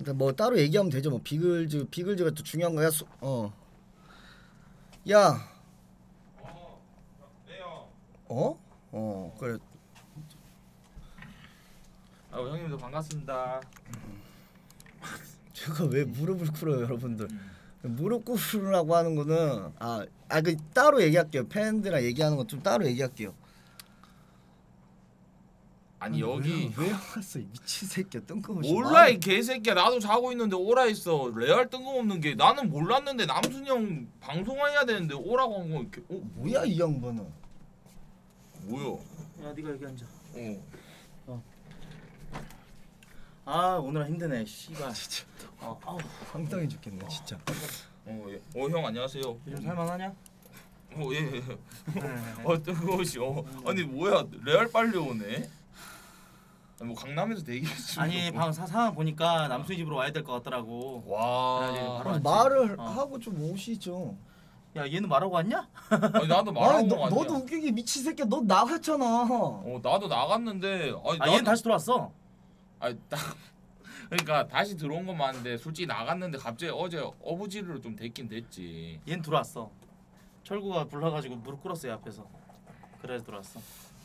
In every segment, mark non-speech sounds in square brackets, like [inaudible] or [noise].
근데 뭐 따로 얘기하면 되죠. 뭐 비글즈 비글즈가 또 중요한 거야. 수, 어. 야. 어? 어 그래. 아 형님도 반갑습니다. [laughs] 제가 왜 무릎을 꿇어요, 여러분들? 무릎 꿇으라고 하는 거는 아, 아그 따로 얘기할게요. 팬들이랑 얘기하는 거좀 따로 얘기할게요. 아니 여기 왜, 왜 왔어, 이 미친 새끼야, 뜬금없이. 몰라 이 개새끼야 나도 자고 있는데 오라 했어 레알 뜬금없는 게 나는 몰랐는데 남순이 형 방송해야 되는데 오라고 한거 이렇게 어 뭐야 이 양반은? 뭐야 야 네가 여기 앉아. 어아 오늘 힘드네. 씨발. 진짜. 어, 아우. 황당해 죽겠네, 진짜. 어, 예. 어, 형 안녕하세요. 요즘 살만하냐? 어, 예. 예. 네. 어, 뜨거우시. 어. 아니 뭐야? 레알 빨리 오네. 뭐 강남에서 대기해 주. [laughs] 아니 방 사, 상황 보니까 남순이 집으로 와야 될 것 같더라고. 와. 그래가지고 바로 왔지. 말을 어. 하고 좀 오시죠. 야 얘는 말하고 왔냐? 아니 나도 아니 말하고 너, 아니야. 너도 웃기게 미친 새끼야. 너 나갔잖아. 어, 나도 나갔는데 아니 아 나도 얘는 다시 들어왔어. 아니 딱 [laughs] 그러니까 다시 들어온 건 맞는데 솔직히 나갔는데 갑자기 어제 어부지리로 좀 됐긴 됐지. 얘는 들어왔어. 철구가 불러가지고 무릎 꿇었어요 앞에서. 그래서 들어왔어.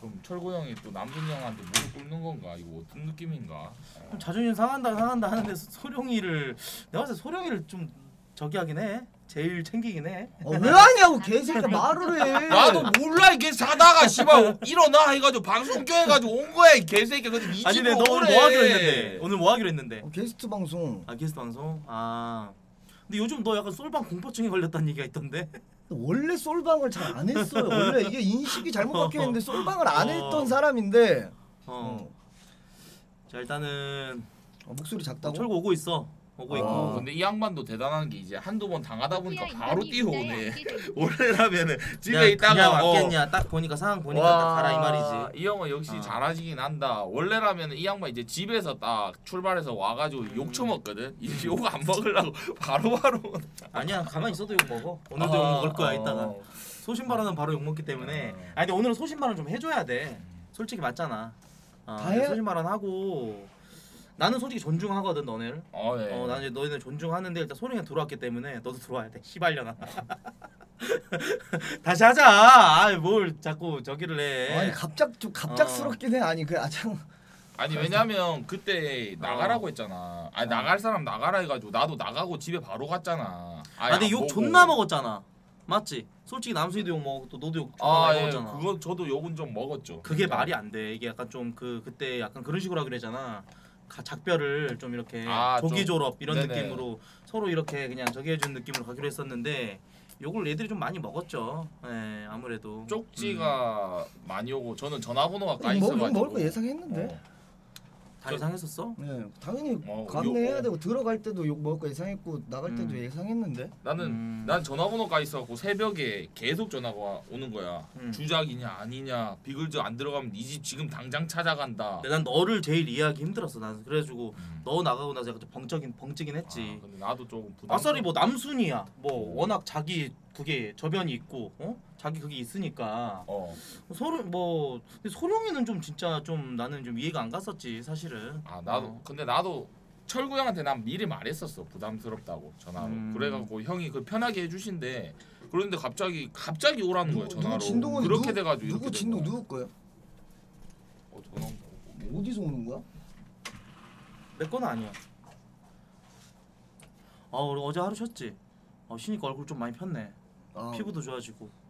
그럼 철구 형이 또 남준이 형한테 무릎 꿇는 건가? 이거 어떤 느낌인가? 그럼 자존심 상한다 상한다 하는데 소- 소룡이를 내가 봤을 때 소룡이를 좀 저기 하긴 해. 제일 챙기긴 해. 어, 왜 하냐고 개새끼야 말을 해. 나도 몰라 이게 자다가 씨발 일어나 해가지고 방송 껴해가지고 온 거야 이 개새끼 근데 이 아니 근데 집으로 너 오늘 오래. 뭐 하기로 했는데? 오늘 뭐 하기로 했는데? 어, 게스트 방송. 아 게스트 방송? 아 근데 요즘 너 약간 솔방 공포증에 걸렸다는 얘기가 있던데? 원래 솔방을 잘 안 했어요. 원래 이게 인식이 잘못 박혀있는데 [laughs] 솔방을 안 어. 했던 사람인데. 어. 자 일단은 어, 목소리 작다고? 철구 오고 있어. 오고 있고. 어, 근데 이 양반도 대단한 게 이제 한두 번 당하다 보니까 바로 뛰어오네. [laughs] 원래라면은 집에 내가 있다가 그냥 어, 왔겠냐? 딱 보니까 상황 보니까 딱 가라 이 말이지. 이 형은 역시 어. 잘하시긴 한다. 원래라면 이 양반 이제 집에서 딱 출발해서 와가지고 음. 욕 처먹거든. 이제 욕 안 먹으려고 [laughs] 바로바로. 아니야 가만히 있어도 욕 먹어. 오늘도 아, 욕 먹을 거야 어. 이따가. 소신발언은 바로 욕 먹기 때문에. 어. 아니 근데 오늘은 소신발언 좀 해줘야 돼. 솔직히 맞잖아. 어, 다 해? 소신발언 하고 나는 솔직히 존중하거든 너네를. 어, 네. 어, 나는 이제 너희들 존중하는데 일단 소령이 들어왔기 때문에 너도 들어와야 돼. 씨발려나. [laughs] 다시 하자. 아, 뭘 자꾸 저기를 해. 아니 갑작 좀 갑작스럽긴 해. 아니 그 아참 아니 왜냐면 그때 나가라고 했잖아. 아니 나갈 사람 나가라 해가지고 나도 나가고 집에 바로 갔잖아. 아, 근데 안 욕 보고. 존나 먹었잖아. 맞지? 솔직히 남수이도 욕 먹고 또 너도 욕 존나 아 많이 예, 먹었잖아. 그거 저도 욕은 좀 먹었죠. 그게 그러니까. 말이 안 돼. 이게 약간 좀 그 그때 약간 그런 식으로 하기로 했잖아. 가, 작별을 좀 이렇게 아, 조기 좀. 졸업 이런 네네. 느낌으로 서로 이렇게 그냥 저기 해준 느낌으로 가기로 했었는데 욕을 얘들이 좀 많이 먹었죠. 예, 아무래도 쪽지가 많이 오고 저는 전화번호가 까 뭐, 있어가지고 먹을 거 예상했는데. 어. 다 이상했었어. 네, 당연히 어, 감내해야 욕- 되고 들어갈 때도 욕 먹을 거 예상했고 나갈 때도 음. 예상했는데. 나는 음. 난 전화번호가 있어갖고 새벽에 계속 전화가 와- 오는 거야. 음. 주작이냐 아니냐 비글즈 안 들어가면 이집 지금 당장 찾아간다. 근데 난 너를 제일 이해하기 힘들었어. 난 그래가지고 음. 너 나가고 나서 약간 좀 벙쩍인 벙찌긴 했지. 아, 근데 나도 조금 부담. 아싸리 뭐 남순이야. 뭐 워낙 자기 그게 저변이 있고, 어? 자기 그게 있으니까 어. 소룡 뭐 근데 소룡이는 좀 진짜 좀 나는 좀 이해가 안 갔었지 사실은. 아 나도 어. 근데 나도 철구 형한테 난 미리 말했었어 부담스럽다고 전화로. 음. 그래갖고 형이 그 편하게 해주신대. 그런데 갑자기 갑자기 오라는 거야 누구, 전화로. 누구 진동은 그렇게 누구, 돼가지고 누구 이렇게 진동 된 거야. 누구 거야? 어, 전화. 어디서 오는 거야? 내 건 아니야. 아 우리 어제 하루 쉬었지. 어 쉬니까 얼굴 좀 많이 폈네. 아, 피부도 좋아지고.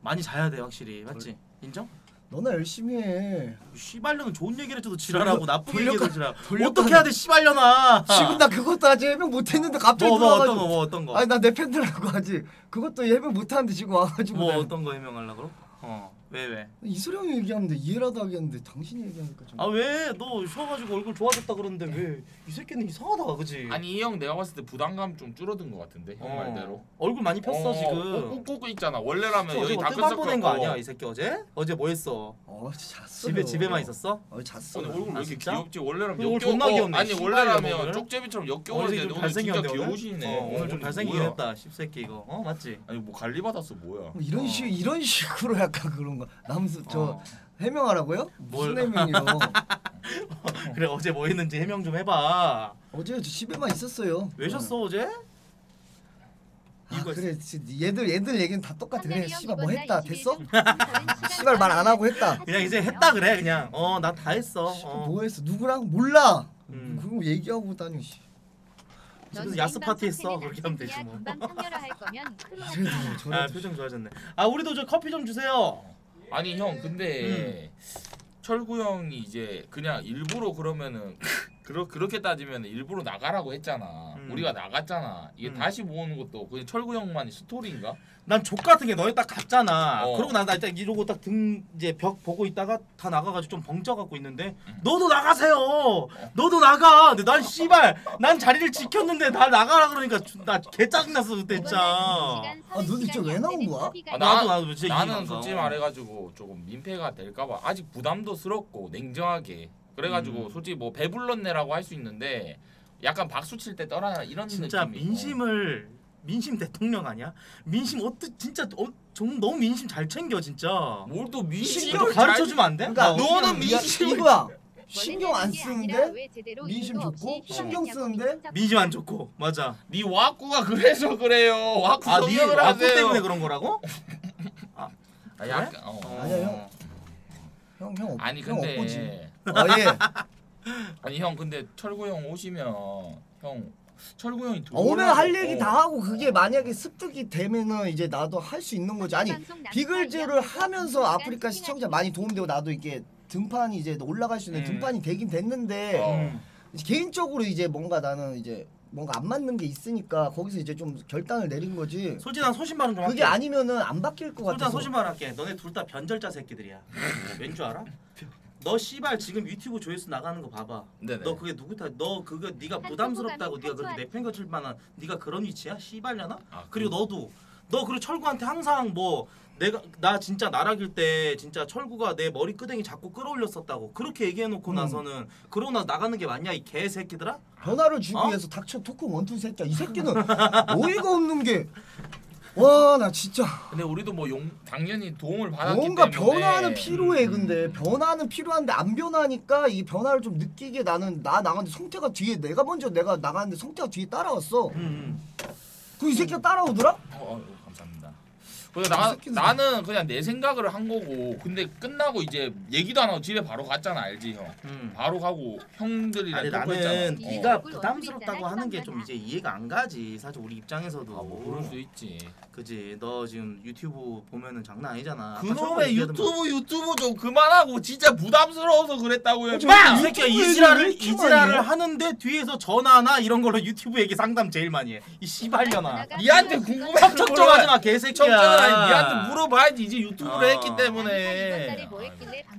많이 자야 돼 확실히 맞지? 인정? 너나 열심히 해. 씨발년은 좋은 얘기를 해줘도 지랄하고 나쁜 돌려- 얘기를 지랄. 돌려- 어떻게 해야 돼 씨발년아. 지금 나 그것도 아직 해명 못했는데 갑자기 뭐, 뭐 어떤. 거 뭐 어떤 거. 아니 나 내 팬들하고 아직 그것도 해명 못하는데 지금 와가지고. 뭐 내가 어떤 거 해명하려고? 어. 왜 왜? 이소룡이 얘기하는데 이해라도 하겠는데 당신이 얘기하니까 좀. 아 왜? 너 쉬어가지고 얼굴 좋아졌다 그러는데 왜? 이 새끼는 이상하다 그지? 아니 이 형 내가 봤을 때 부담감 좀 줄어든 것 같은데 형 어. 말대로. 얼굴 많이 폈어 어, 지금. 꾹꾹 있잖아. 원래라면 어제 여기 뭐 다크서클 뜸만 보낸 거 어. 아니야 이 새끼 어제? 어제 뭐 했어? 어 잤어. 집에 집에만 있었어? 어 잤어. 오늘 얼굴 아, 왜 이렇게 진짜? 귀엽지? 원래라면 역겨워. 존나 귀엽네. 아니 원래라면 오늘. 쪽제비처럼 오늘 역겨워야 좀 되는데 오늘 진짜 잘생겼는데 오늘? 귀여우시네. 어, 오늘 좀 잘생기긴 뭐야? 했다 씹새끼 이거 어 맞지? 아니 뭐 관리 받았어 뭐야? 이런 어. 식 이런 식으로 약간 그런 거. 남수 저 어. 해명하라고요? 무슨 뭘? 해명이요? [laughs] 그래 어제 뭐 했는지 해명 좀 해봐. 어제 저 집에만 있었어요. 왜 셨어 어제? 아 이거 그래 지- 얘들 얘들 얘기는 다 똑같아. 그래 씨발 뭐 했다 됐어? [laughs] 씨발 말 안 하고 했다. 그냥 이제 했다 그래 그냥. 어 나 다 했어. 씨발 어. 뭐 했어? 누구랑 몰라. 음. 그거 얘기하고 다니. 씨. 무슨 야스 파티 했어 그렇게 하면 되지 뭐. 아 표정 좋아졌네. 아 우리도 저 커피 좀 주세요. 아니 형 근데 철구 형이 이제 그냥 일부러 그러면은 그러, 그렇게 따지면 일부러 나가라고 했잖아 음. 우리가 나갔잖아 이게 음. 다시 모으는 것도 그 철구 형만의 스토리인가? 난 족 같은 게 너네 딱 갔잖아. 어. 그러고 나나 딱 이러고 딱 등 이제 벽 보고 있다가 다 나가가지고 좀 벙쪄 갖고 있는데 음. 너도 나가세요. 너도 나가. 근데 난 씨발 난 자리를 지켰는데 다 나가라 그러니까 나 개 짜증 났어 그때 진짜. 아, 너 진짜 왜 나온 거야? 아, 나도 나- 나도 진짜 이해가 나는. 솔직히 말해가지고 조금 민폐가 될까봐 아직 부담도스럽고 냉정하게 그래가지고 음. 솔직히 뭐 배불렀네라고 할 수 있는데 약간 박수 칠 때 떠나 이런 진짜 느낌이 민심을 민심 대통령 아니야? 민심 어떻 진짜 어, 좀 너무 민심 잘 챙겨 진짜. 뭘또 너 민심을 가르쳐 주면 안 돼? 그러니까 나 너는 야, 민심을- 이거야. 신경 안 쓰는데 민심 좋고 신경 쓰는데 민심 안 좋고 맞아. 네 와꾸가 그래서 그래요 와꾸 아네 성형을 와꾸 하세요 때문에 그런 거라고? [laughs] 아, 약간, 어. 아니야, 형. 형, 형, 없- 아니. 근데 아 예. [laughs] 아니 형 근데 철구 형 오시면 형 철구 형이 아, 오면 할 얘기 어. 다 하고 그게 만약에 습득이 되면은 이제 나도 할 수 있는 거지. 아니 비글즈를 하면서 아프리카 시청자 많이 도움되고 나도 이게 등판이 이제 올라갈 수 있는 음. 등판이 되긴 됐는데 어. 음. 이제 개인적으로 이제 뭔가 나는 이제 뭔가 안 맞는 게 있으니까 거기서 이제 좀 결단을 내린 거지. 솔직히 난 소신발언 좀 그게 할게. 아니면은 안 바뀔 것난 같아서. 소신발언 할게. 너네 둘 다 변절자 새끼들이야. 왠 줄 알아? [laughs] 너 씨발 지금 유튜브 조회수 나가는 거 봐봐. 네네 너 그게 누구 탓? 너 그거 네가 부담스럽다고 네가 그렇게 내팽겨칠 만한 네가 그런 위치야? 씨발려나? 아, 그리고 너도 너 그리고 철구한테 항상 뭐 내가 나 진짜 나락일 때 진짜 철구가 내 머리 끄댕이 자꾸 끌어올렸었다고 그렇게 얘기해놓고 음. 나서는 그러고 나서 나가는 게 맞냐 이 개새끼들아? 변화를 주기 어? 위해서 닥쳐 토크 원투 새끼야. 이 새끼는 어이가 없는 게. 와 나 진짜 근데 우리도 뭐 용 당연히 도움을 받았기 뭔가 때문에 변화는 필요해 음. 근데 변화는 필요한데 안 변하니까 이 변화를 좀 느끼게 나는 나 나갔는데 성태가 뒤에 내가 먼저 내가 나갔는데 성태가 뒤에 따라왔어 음. 그이 새끼가 따라오더라? 어, 어, 감사합니다. 그래서 나, 이 새끼는 나는 그냥 내 생각을 한 거고 근데 끝나고 이제 얘기도 안 하고 집에 바로 갔잖아 알지 형 음. 바로 가고 형들이랑 아니. 나는 어. 네가 얼굴 부담스럽다고 하는 게 있잖아, 좀 이제 이해가 안 가지 사실 우리 입장에서도 아, 뭐 그럴 수 있지 그지 너 지금 유튜브 보면은 장난 아니잖아 그놈의 철구 얘기하던 유튜브 유튜브 좀 그만하고 진짜 부담스러워서 그랬다고요 어, 마! 왜이 새끼야 유튜브 이지랄을 이지랄을? 하는데 뒤에서 전화나 이런 걸로 유튜브 얘기 상담 제일 많이 해. 이 씨발년아. 니한테 궁금한 척척하지 마 개새끼야. 아니 니한테 물어봐야지. 이제 유튜브를 어. 했기 때문에.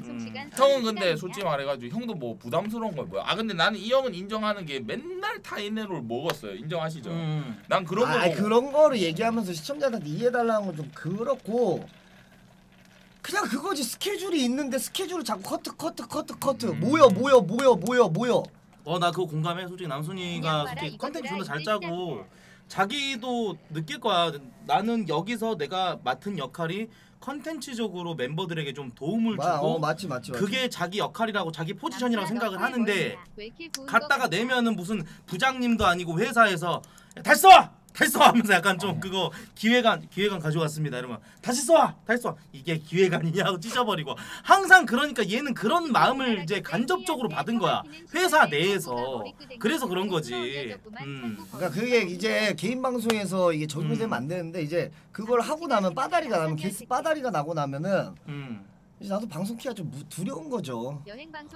음. 형은 근데 솔직히 말해가지고 형도 뭐 부담스러운 걸 뭐야. 아 근데 나는 이 형은 인정하는 게 맨날 타이레놀 먹었어요. 인정하시죠? 음. 난 그런 거 아 보고 그런 거를 얘기하면서 시청자들한테 이해해달라는 건 좀 그렇고 그냥 그거지. 스케줄이 있는데 스케줄을 자꾸 커트 커트 커트 커트. 음. 모여 모여 모여 모여 모여. 어나 그거 공감해. 솔직히 남순이가 솔직히 컨텐츠 존나 잘 짜고 자기도 느낄 거야. 나는 여기서 내가 맡은 역할이 컨텐츠적으로 멤버들에게 좀 도움을 마, 주고 어 맞지 맞지 맞지 그게 자기 역할이라고 자기 포지션이라고 생각을 하는데 갔다가 내면은 무슨 부장님도 아니고 회사에서 야, 다시 쏴! 다시 쏴! 하면서 약간 좀 어. 그거 기획안 기획안 가져왔습니다 이러면 다시 쏴! 다시 쏴! 이게 기획안이냐 하고 [laughs] 찢어버리고 항상 그러니까 얘는 그런 마음을 이제 간접적으로 받은 거야 회사 내에서 그래서 그런 거지 음. 그러니까 그게 이제 개인 방송에서 이게 적용이 음. 되면 안 되는데 이제 그걸 하고 나면 빠다리가 나면 게스 빠다리가 나고 나면은 음. 이제 나도 방송 키가 좀 무- 두려운 거죠.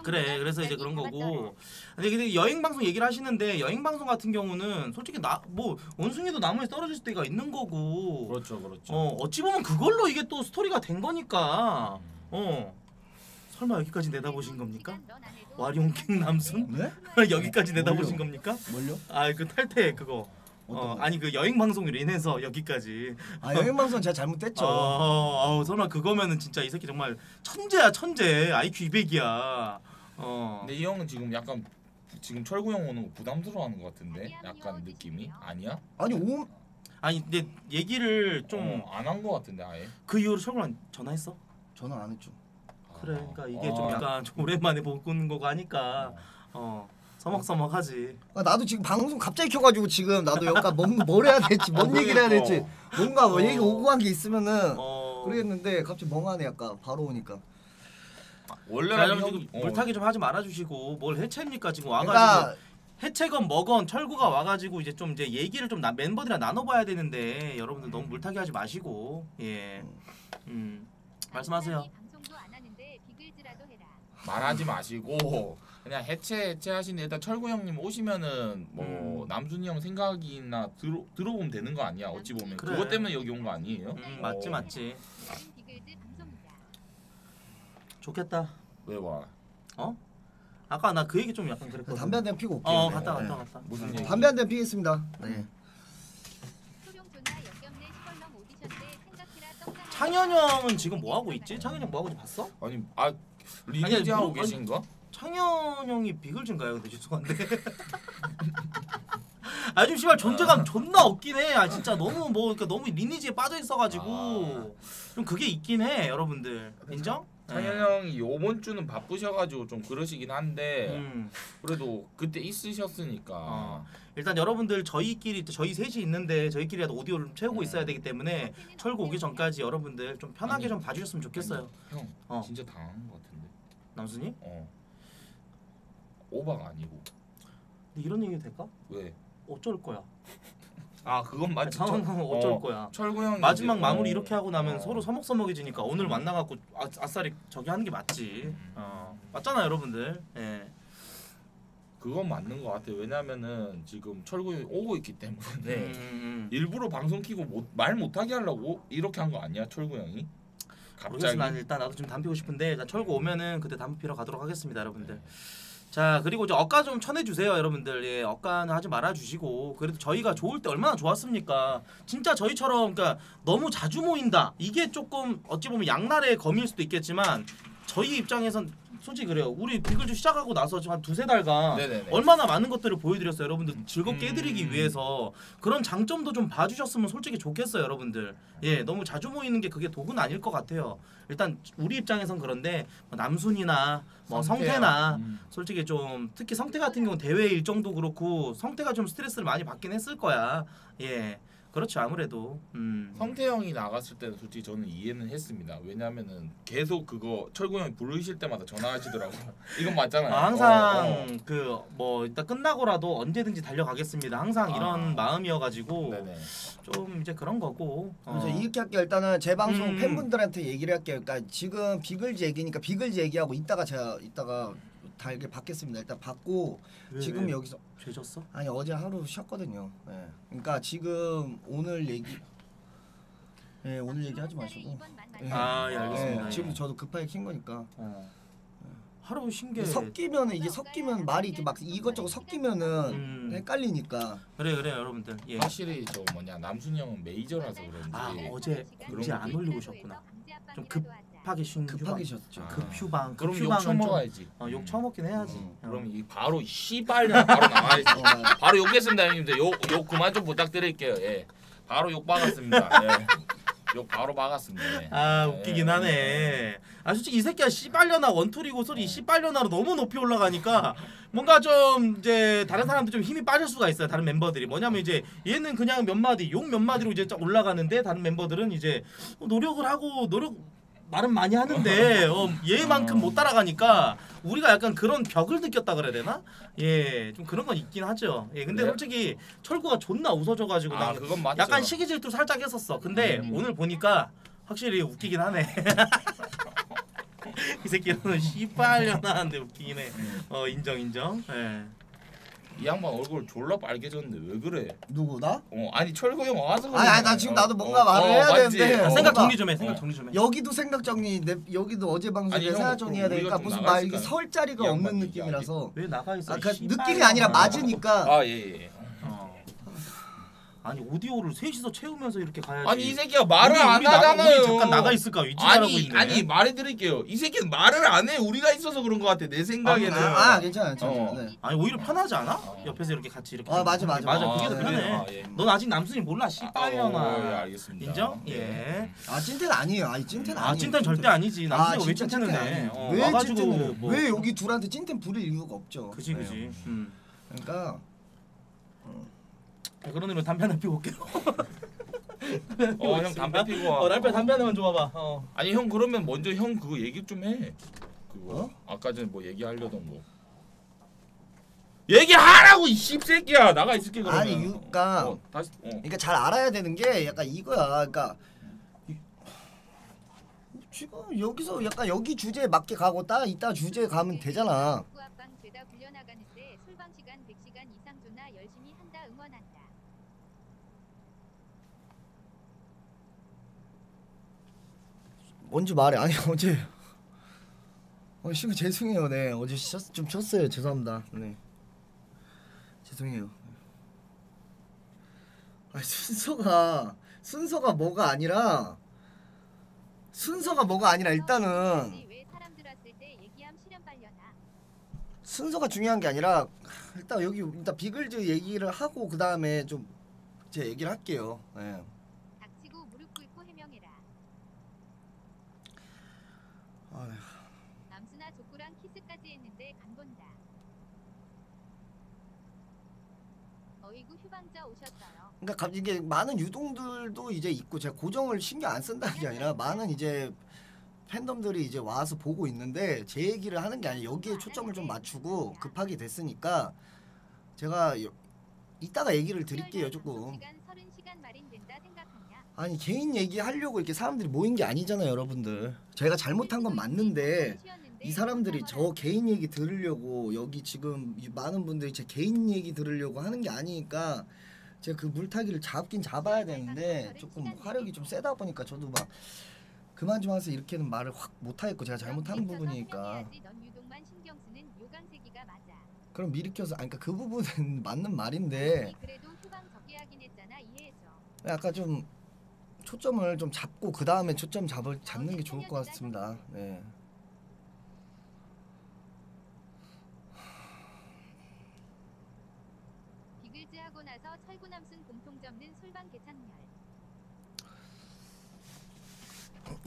그래 그래서 이제 그런 거고 근데, 근데 여행 방송 얘기를 하시는데 여행 방송 같은 경우는 솔직히 나 뭐 원숭이도 나무에 떨어질 때가 있는 거고 그렇죠 그렇죠 어 어찌 보면 그걸로 이게 또 스토리가 된 거니까 어 설마 여기까지 내다보신 겁니까? 와룡킹 남순 네? [laughs] 여기까지 내다보신 뭘요? 겁니까? 뭘요? 아 그 탈퇴 그거 어? 아니 그 여행 방송으로 인해서 여기까지 아 여행 방송 제가 잘못했죠. [laughs] 어, 어 설마 그거면은 진짜 이 새끼 정말 천재야 천재 IQ 200이야 어 근데 이 형은 지금 약간 지금 철구 형 오는 거 부담스러워하는 것 같은데 약간 느낌이 아니야? 아니 오 아니 근데 얘기를 좀좀안한것 같은데 아예 그 이후로 철구랑 전화했어? 전화 안 했죠. 아, 그래 그러니까 이게 어. 좀 약간 좀 오랜만에 보는 거고 하니까 어 서먹서먹하지. 아, 나도 지금 방송 갑자기 켜가지고 지금 나도 약간 뭔, 뭘 해야 될지 뭔 얘기를 해야 될지. 뭔가 뭐 어. 얘기 오고 간게 있으면은 어. 그러겠는데 갑자기 멍하네 약간 바로 오니까. 자, 원래는 형 지금 어, 물타기 좀 하지 말아주시고 뭘 해체입니까? 지금 와가지고. 그러니까 해체건 뭐건 철구가 와가지고 이제 좀 이제 얘기를 좀 나, 멤버들이랑 나눠봐야 되는데 여러분들 너무 물타기 하지 마시고. 예. 음. 말씀하세요. 비글즈라도 해라. 말하지 마시고 그냥 해체 해체 하시는 일단 철구 형님 오시면은 뭐 음. 남순이 형 생각이나 들어 들어보면 되는 거 아니야 어찌 보면 그래. 그것 때문에 여기 온 거 아니에요? 음, 맞지 어, 맞지. 좋겠다 왜 와? 어? 아까 나 그 얘기 좀 약간 그랬거든 담배 한 대 피고 올게요 어 네. 갔다 네. 갔다 갔다 무슨 음. 얘기? 담배 한 대 피겠습니다 네. 떡상. 창현 형은 지금 뭐 하고 있지? 창현 형뭐 하고 있지 봤어? 아니 아 리니지 하고 뭐, 계신가? 창현 형이 비글즈인가요? 근데 죄송한데 [laughs] 아 좀 씨발 존재감 존나 없긴 해. 아 진짜 너무 뭐 그러니까 너무 리니지에 빠져 있어가지고 좀 그게 있긴 해 여러분들 인정? 창현 형이 요번 주는 바쁘셔가지고 좀 그러시긴 한데 음. 그래도 그때 있으셨으니까 어. 일단 여러분들 저희끼리 저희 셋이 있는데 저희끼리라도 오디오를 채우고 음. 있어야 되기 때문에 철구 오기 전까지 여러분들 좀 편하게 아니, 좀 봐주셨으면 좋겠어요. 아니, 형 어. 진짜 당한 거 같은데 남순이? 어 오바가 아니고 근데 이런 얘기 될까? 왜? 어쩔 거야. 아 그건 맞지 상황은 어쩔 어, 거야. 철구 형 마지막 이제- 마무리 어. 이렇게 하고 나면 어. 서로 서먹서먹해지니까 오늘 만나갖고 아, 아싸리 저기 하는 게 맞지. 어. 맞잖아 여러분들. 예. 그건 맞는 것 같아 왜냐면은 지금 철구 형이 오고 있기 때문에 음, 음, 일부러 방송 키고 못, 말 못하게 하려고 이렇게 한 거 아니야 철구 형이? 음. 모르겠어. 갑자기 난 일단 나도 좀 담배 피고 싶은데 일단 철구 오면은 그때 담배 피러 가도록 하겠습니다 여러분들. 자 그리고 이제 억가 좀 쳐내주세요 여러분들. 예 억가는 하지 말아주시고. 그래도 저희가 좋을 때 얼마나 좋았습니까? 진짜 저희처럼 그러니까 너무 자주 모인다. 이게 조금 어찌 보면 양날의 검일 수도 있겠지만 저희 입장에선 솔직히 그래요 우리 비글즈 시작하고 나서 한 두세 달간 네네네. 얼마나 많은 것들을 보여드렸어요 여러분들 즐겁게 음. 해드리기 위해서 그런 장점도 좀 봐주셨으면 솔직히 좋겠어요 여러분들 예 너무 자주 모이는 게 그게 독은 아닐 것 같아요 일단 우리 입장에선 그런데 뭐 남순이나 뭐 성태야. 성태나 음. 솔직히 좀 특히 성태 같은 경우 대회 일정도 그렇고 성태가 좀 스트레스를 많이 받긴 했을 거야 예 그렇죠 아무래도 음. 성태 형이 나갔을 때는 솔직히 저는 이해는 했습니다. 왜냐면은 계속 그거 철구 형이 부르실 때마다 전화하시더라고요. [laughs] 이건 맞잖아요. 아, 항상 어, 어. 그뭐 일단 끝나고라도 언제든지 달려가겠습니다 항상 아. 이런 마음이어가지고 네네. 좀 이제 그런 거고 그래서 어. 이렇게 할게요 일단은 제 방송 음. 팬분들한테 얘기를 할게요 그러니까 지금 비글즈 얘기니까 비글즈 얘기하고 이따가 제가 이따가 달게 받겠습니다 일단 받고 왜, 지금 왜? 여기서 죄졌어? 아니 어제 하루 쉬었거든요 예. 그러니까 지금 오늘 얘기 예 오늘 얘기하지 마시고 예. 아, 예, 알겠습니다. 예, 예. 지금 저도 급하게 킨 거니까 어. 하루 쉰게 섞이면 이게 섞이면 말이 이렇게 막 이것저것 섞이면은 음. 헷갈리니까 그래 그래 여러분들 예. 확실히 저 뭐냐 남순이 형은 메이저라서 그런지 아 어제 그런 이제 안거 올리고 오셨구나. 좀 급 하게 쉰 급하게 휴방. 쉬었죠 아. 급 휴방. 그럼 급욕 휴방은 좀 처먹어야지. 어, 욕 음. 처먹긴 해야지. 음, 어. 그럼 이 바로 씨발년 바로 나와야지. 어. 바로 욕했습니다 형님들. 욕 욕 그만 좀 부탁드릴게요. 예. 바로 욕 박았습니다. 예. 욕 바로 박았습니다. 예. 아 웃기긴 예. 하네. 아 솔직히 이 새끼가 씨발려나 원툴이고 소리 씨발려나로 너무 높이 올라가니까 뭔가 좀 이제 다른 사람들 좀 힘이 빠질 수가 있어요. 다른 멤버들이 뭐냐면 이제 얘는 그냥 몇 마디 욕 몇 마디로 이제 쫙 올라가는데 다른 멤버들은 이제 노력을 하고 노력 말은 많이 하는데 어, 얘만큼 못 따라가니까 우리가 약간 그런 벽을 느꼈다 그래야 되나? 예, 좀 그런 건 있긴 하죠. 예, 근데 네. 솔직히 철구가 존나 웃어줘가지고 아 난 그건 맞죠. 약간 시기 질투 살짝 했었어. 근데 음. 오늘 보니까 확실히 웃기긴 하네. [laughs] 이 새끼는 씨발려나는데 웃기긴 해. 음. 어 인정 인정. 예. 이 양반 얼굴 졸라 빨개졌는데 왜 그래? 누구 나? 어 아니 철구 형 와서 그런 아니, 아니, 거나 지금? 나도 뭔가 말을 해야 맞지? 되는데. 아, 어, 생각 정리 좀 해. 생각 어. 정리 좀 해. 여기도 생각 정리 내, 여기도 어제 방송에 아니, 형, 생각 정리해야 그럼 되니까 우리가 좀 무슨 말 이게 설 자리가 이 없는 느낌이라서 왜 나가 있어? 아, 그 씨발. 느낌이 아니라 맞으니까 아 예 예. 어. 아니 오디오를 셋이서 채우면서 이렇게 가야지. 아니 이 새끼가 말을 우리, 안 우리 나가- 하잖아요. 우리 잠깐 나가 있을까 아니 있네. 아니 말해드릴게요. 이 새끼는 말을 안 해. 우리가 있어서 그런 것 같아. 내 생각에는. 아, 아 괜찮아 괜찮아. 어. 네. 아니 오히려 편하지 않아? 어. 옆에서 이렇게 같이 이렇게. 아, 맞아, 맞아. 맞아. 아, 그게 더 네. 편해. 아, 예. 넌 아직 남순이 몰라. 어, 씨발려나. 예, 알겠습니다. 인정? 예. 아 찐텐 아니에요. 아니 찐텐 아 아니에요. 찐텐 절대 아니지. 남순이가 왜 진짜 찐텐을 해? 어, 왜 와가지고 찐텐을 뭐. 왜 여기 둘한테 찐텐 부릴 이유가 없죠. 그지 네. 그지. 음. 그러니까 자, 그런 의미로 담배 하나 피고 올게요. [laughs] 어, 형 담배 피고 와. 어, 남편 담배 하나만 줘봐봐. 어. 아니 형 그러면 먼저 형 그거 얘기 좀 해. 그거 어? 아까 전에 뭐 얘기하려던 거. 얘기하라고 이 씹새끼야. 나가 있을게 그러면. 아니, 그러니까- 어, 다시 어. 그러니까 잘 알아야 되는 게 약간 이거야. 그러니까 이- 지금 여기서 약간 여기 주제에 맞게 가고 따 이따 주제에 가면 되잖아. 구합방 죄다 불려나가는데 술방 시간 100시간 이상 존나 열심히 한다 응원한다. 뭔지 말해. 아니 [laughs] 어제 어 시간 죄송해요. 네 어제 쉬었, 좀 쉬었어요. 죄송합니다. 네 죄송해요. 아 순서가 순서가 뭐가 아니라 순서가 뭐가 아니라 일단은. 순서가 중요한 게 아니라 일단 여기 일단 비글즈 얘기를 하고 그 다음에 좀 제 얘기를 할게요. 네. 닥치고 무릎 꿇고 해명해라. 아휴. 남순아 족구랑 키스까지 했는데 간 본다. 어이구 휴방자 오셨어요. 그러니까 갑- 이게 많은 유동들도 이제 있고 제가 고정을 신경 안 쓴다는 게 아니라 많은 이제 팬덤들이 이제 와서 보고 있는데 제 얘기를 하는 게 아니라 여기에 초점을 좀 맞추고 급하게 됐으니까 제가 여- 이따가 얘기를 드릴게요 조금. 시간 30시간 말인 된다 생각하냐? 아니 개인 얘기 하려고 이렇게 사람들이 모인 게 아니잖아요 여러분들. 제가 잘못한 건 맞는데 이 사람들이 저 개인 얘기 들으려고 여기 지금 이 많은 분들이 제 개인 얘기 들으려고 하는 게 아니니까 제가 그 물타기를 잡긴 잡아야 되는데 조금 화력이 좀 세다 보니까 저도 막 그만 좀 하세요 이렇게는 말을 확 못하겠고 제가 잘못한 부분이니까. 그럼 미리 켜서 아니 그러니까 그 부분은 [laughs] 맞는 말인데. 약간 좀 초점을 좀 잡고 그 다음에 초점 잡을 잡는 게 좋을 것 같습니다. 네. 비글즈 하고 나서 철구남순 공통 접는 술방 개창렬.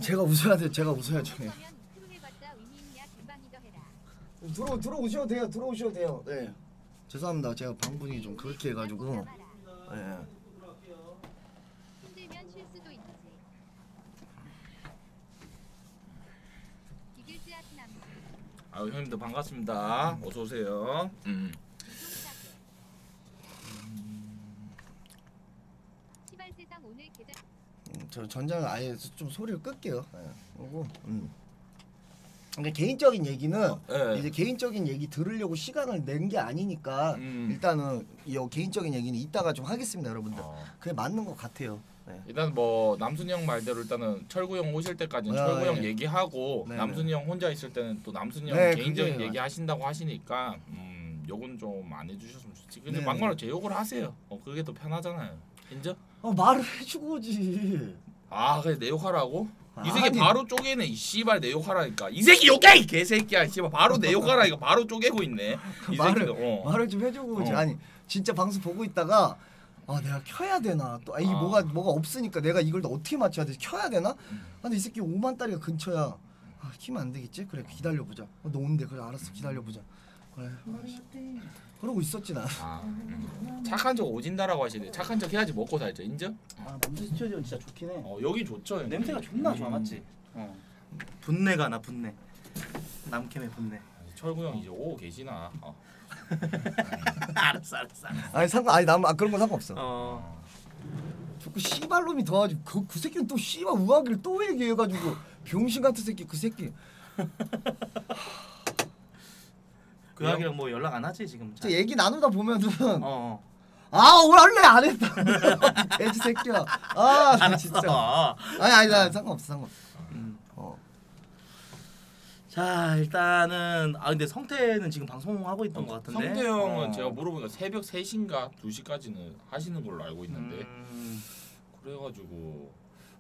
제가 웃어야 돼. 제가 웃어야죠. 네. 그러면 크루 해봤자 의미 있냐 금방이 더 해라. 들어 들어오셔도 돼요. 들어오셔도 돼요. 네. 죄송합니다. 제가 방분이 좀 그렇게 해가지고. 네. 힘들면 쉴 수도 있지. 비글즈 아트남순. 아유 형님들 반갑습니다. 어서 오세요. 음. 시발 세상 오늘 계단 음, 저 전장을 아예 좀 소리를 끌게요. 네. 그리고 음. 그러니까 개인적인 얘기는 예. 이제 개인적인 얘기 들으려고 시간을 낸 게 아니니까 음. 일단은 이 개인적인 얘기는 이따가 좀 하겠습니다, 여러분들. 어. 그게 맞는 것 같아요. 네. 일단 뭐 남순이 형 말대로 일단은 철구 형 오실 때까지는 아, 철구 형 예. 얘기하고 네, 남순이 형 혼자 있을 때는 또 남순이 형 네, 개인적인 얘기 하신다고 하시니까 음, 욕은 좀 안 해주셨으면 좋지. 근데 네. 막말로 제 욕을 하세요. 어 그게 더 편하잖아요. 인정? 아 말을 해주고 오지. 아 그래 내 욕하라고? 이 새끼 아니. 바로 쪼개네 이 씨발 내 욕하라니까 이 새끼 욕해 이 개새끼야 씨발 바로 내 욕하라니까 바로 쪼개고 있네 이 말을- 새끼도 어. 말을 좀 해주고 오지. 어. 아니 진짜 방송 보고 있다가 아 내가 켜야 되나 또 아, 이 아. 뭐가 뭐가 없으니까 내가 이걸 또 어떻게 맞춰야 되지 켜야 되나? 음. 아, 근데 이 새끼 5만 달이가 근처야. 아 키면 안 되겠지? 그래 기다려 보자. 어, 너 온대 그래 알았어 기다려 보자. 그래. 그러고 있었지 나. 아, 음. 착한 척 오진다라고 하시네 착한 척 해야지 먹고 살죠 인정? 아 남순 스튜디오 진짜 좋긴 해. 어 여기 좋죠 형님. 냄새가 존나 좋아 음. 맞지? 어. 분내가 나 분내. 남캠의 분내. 철구 형 이제 오고 계시나 어. [laughs] 알았어 알았어. 알았어. 아니 상관 아니 남 아, 그런 건 상관없어. 어. 자꾸 씨발놈이 더가지고 그, 그 새끼는 또 씨발 우아기를 또 얘기해가지고 병신 같은 새끼 그 새끼. [laughs] 그 아기랑 뭐 연락 안 하지 지금? 진짜 얘기 나누다 보면은 어. 어. 아 원래 안 했다. [laughs] 돼지 새끼야. 아나 진짜. 아니 아니 나 상관없어 상관없어. 음. 어. 자 일단은 아 근데 성태는 지금 방송하고 있던 것 같은데. 성태 형은 어. 제가 물어보니까 새벽 3시인가 2시까지는 하시는 걸로 알고 있는데 음, 그래가지고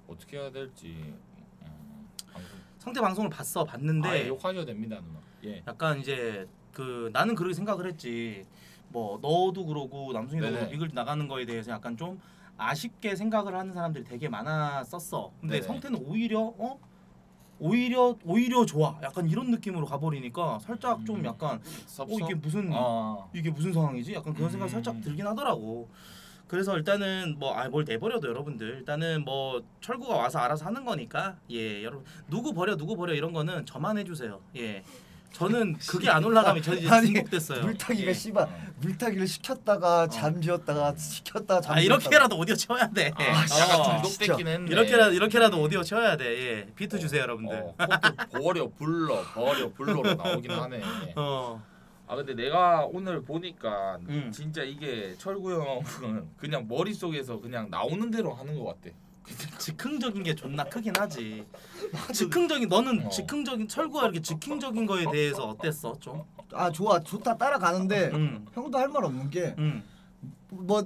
어떻게 해야 될지 음, 방송 성태 방송을 봤어 봤는데 아, 욕하셔도 됩니다 누나 예 약간 이제 그 나는 그렇게 생각을 했지. 뭐 너도 그러고 남순이도 네네. 그러고 이걸 나가는 거에 대해서 약간 좀 아쉽게 생각을 하는 사람들이 되게 많았었어. 근데 네네. 성태는 오히려 어 오히려 오히려 좋아. 약간 이런 느낌으로 가버리니까 살짝 좀 음. 약간 어 이게 무슨 아 이게 무슨 상황이지? 약간 그런 생각 이 음. 살짝 들긴 하더라고. 그래서 일단은 뭐아뭘 내버려도 여러분들 일단은 뭐 철구가 와서 알아서 하는 거니까 예 여러분 누구 버려 누구 버려 이런 거는 저만 해주세요 예 저는 [laughs] 그게 안 올라가면 저 이제 아니, 중독됐어요. 물타기가 예. 씨발 물타기를 시켰다가 잠지었다가 시켰다가 잠지었다가 아 이렇게라도 오디오 채워야 돼. 아, 어. 약간 중독됐긴 했네. 이렇게라도 이렇게라도 오디오 채워야 돼. 예. 비트 주세요 여러분들. 어, 버려 불러 버려 불러로 나오긴 하네. [laughs] 어. 아 근데 내가 오늘 보니까 음. 진짜 이게 철구 형은 그냥 머릿속에서 그냥 나오는 대로 하는 것 같아 즉흥적인 게 존나 크긴 하지 즉흥적인 너는 어. 즉흥적인 철구가 이렇게 즉흥적인 거에 대해서 어땠어 좀? 아 좋아 좋다 따라가는데 음. 형도 할 말 없는 게뭐 음.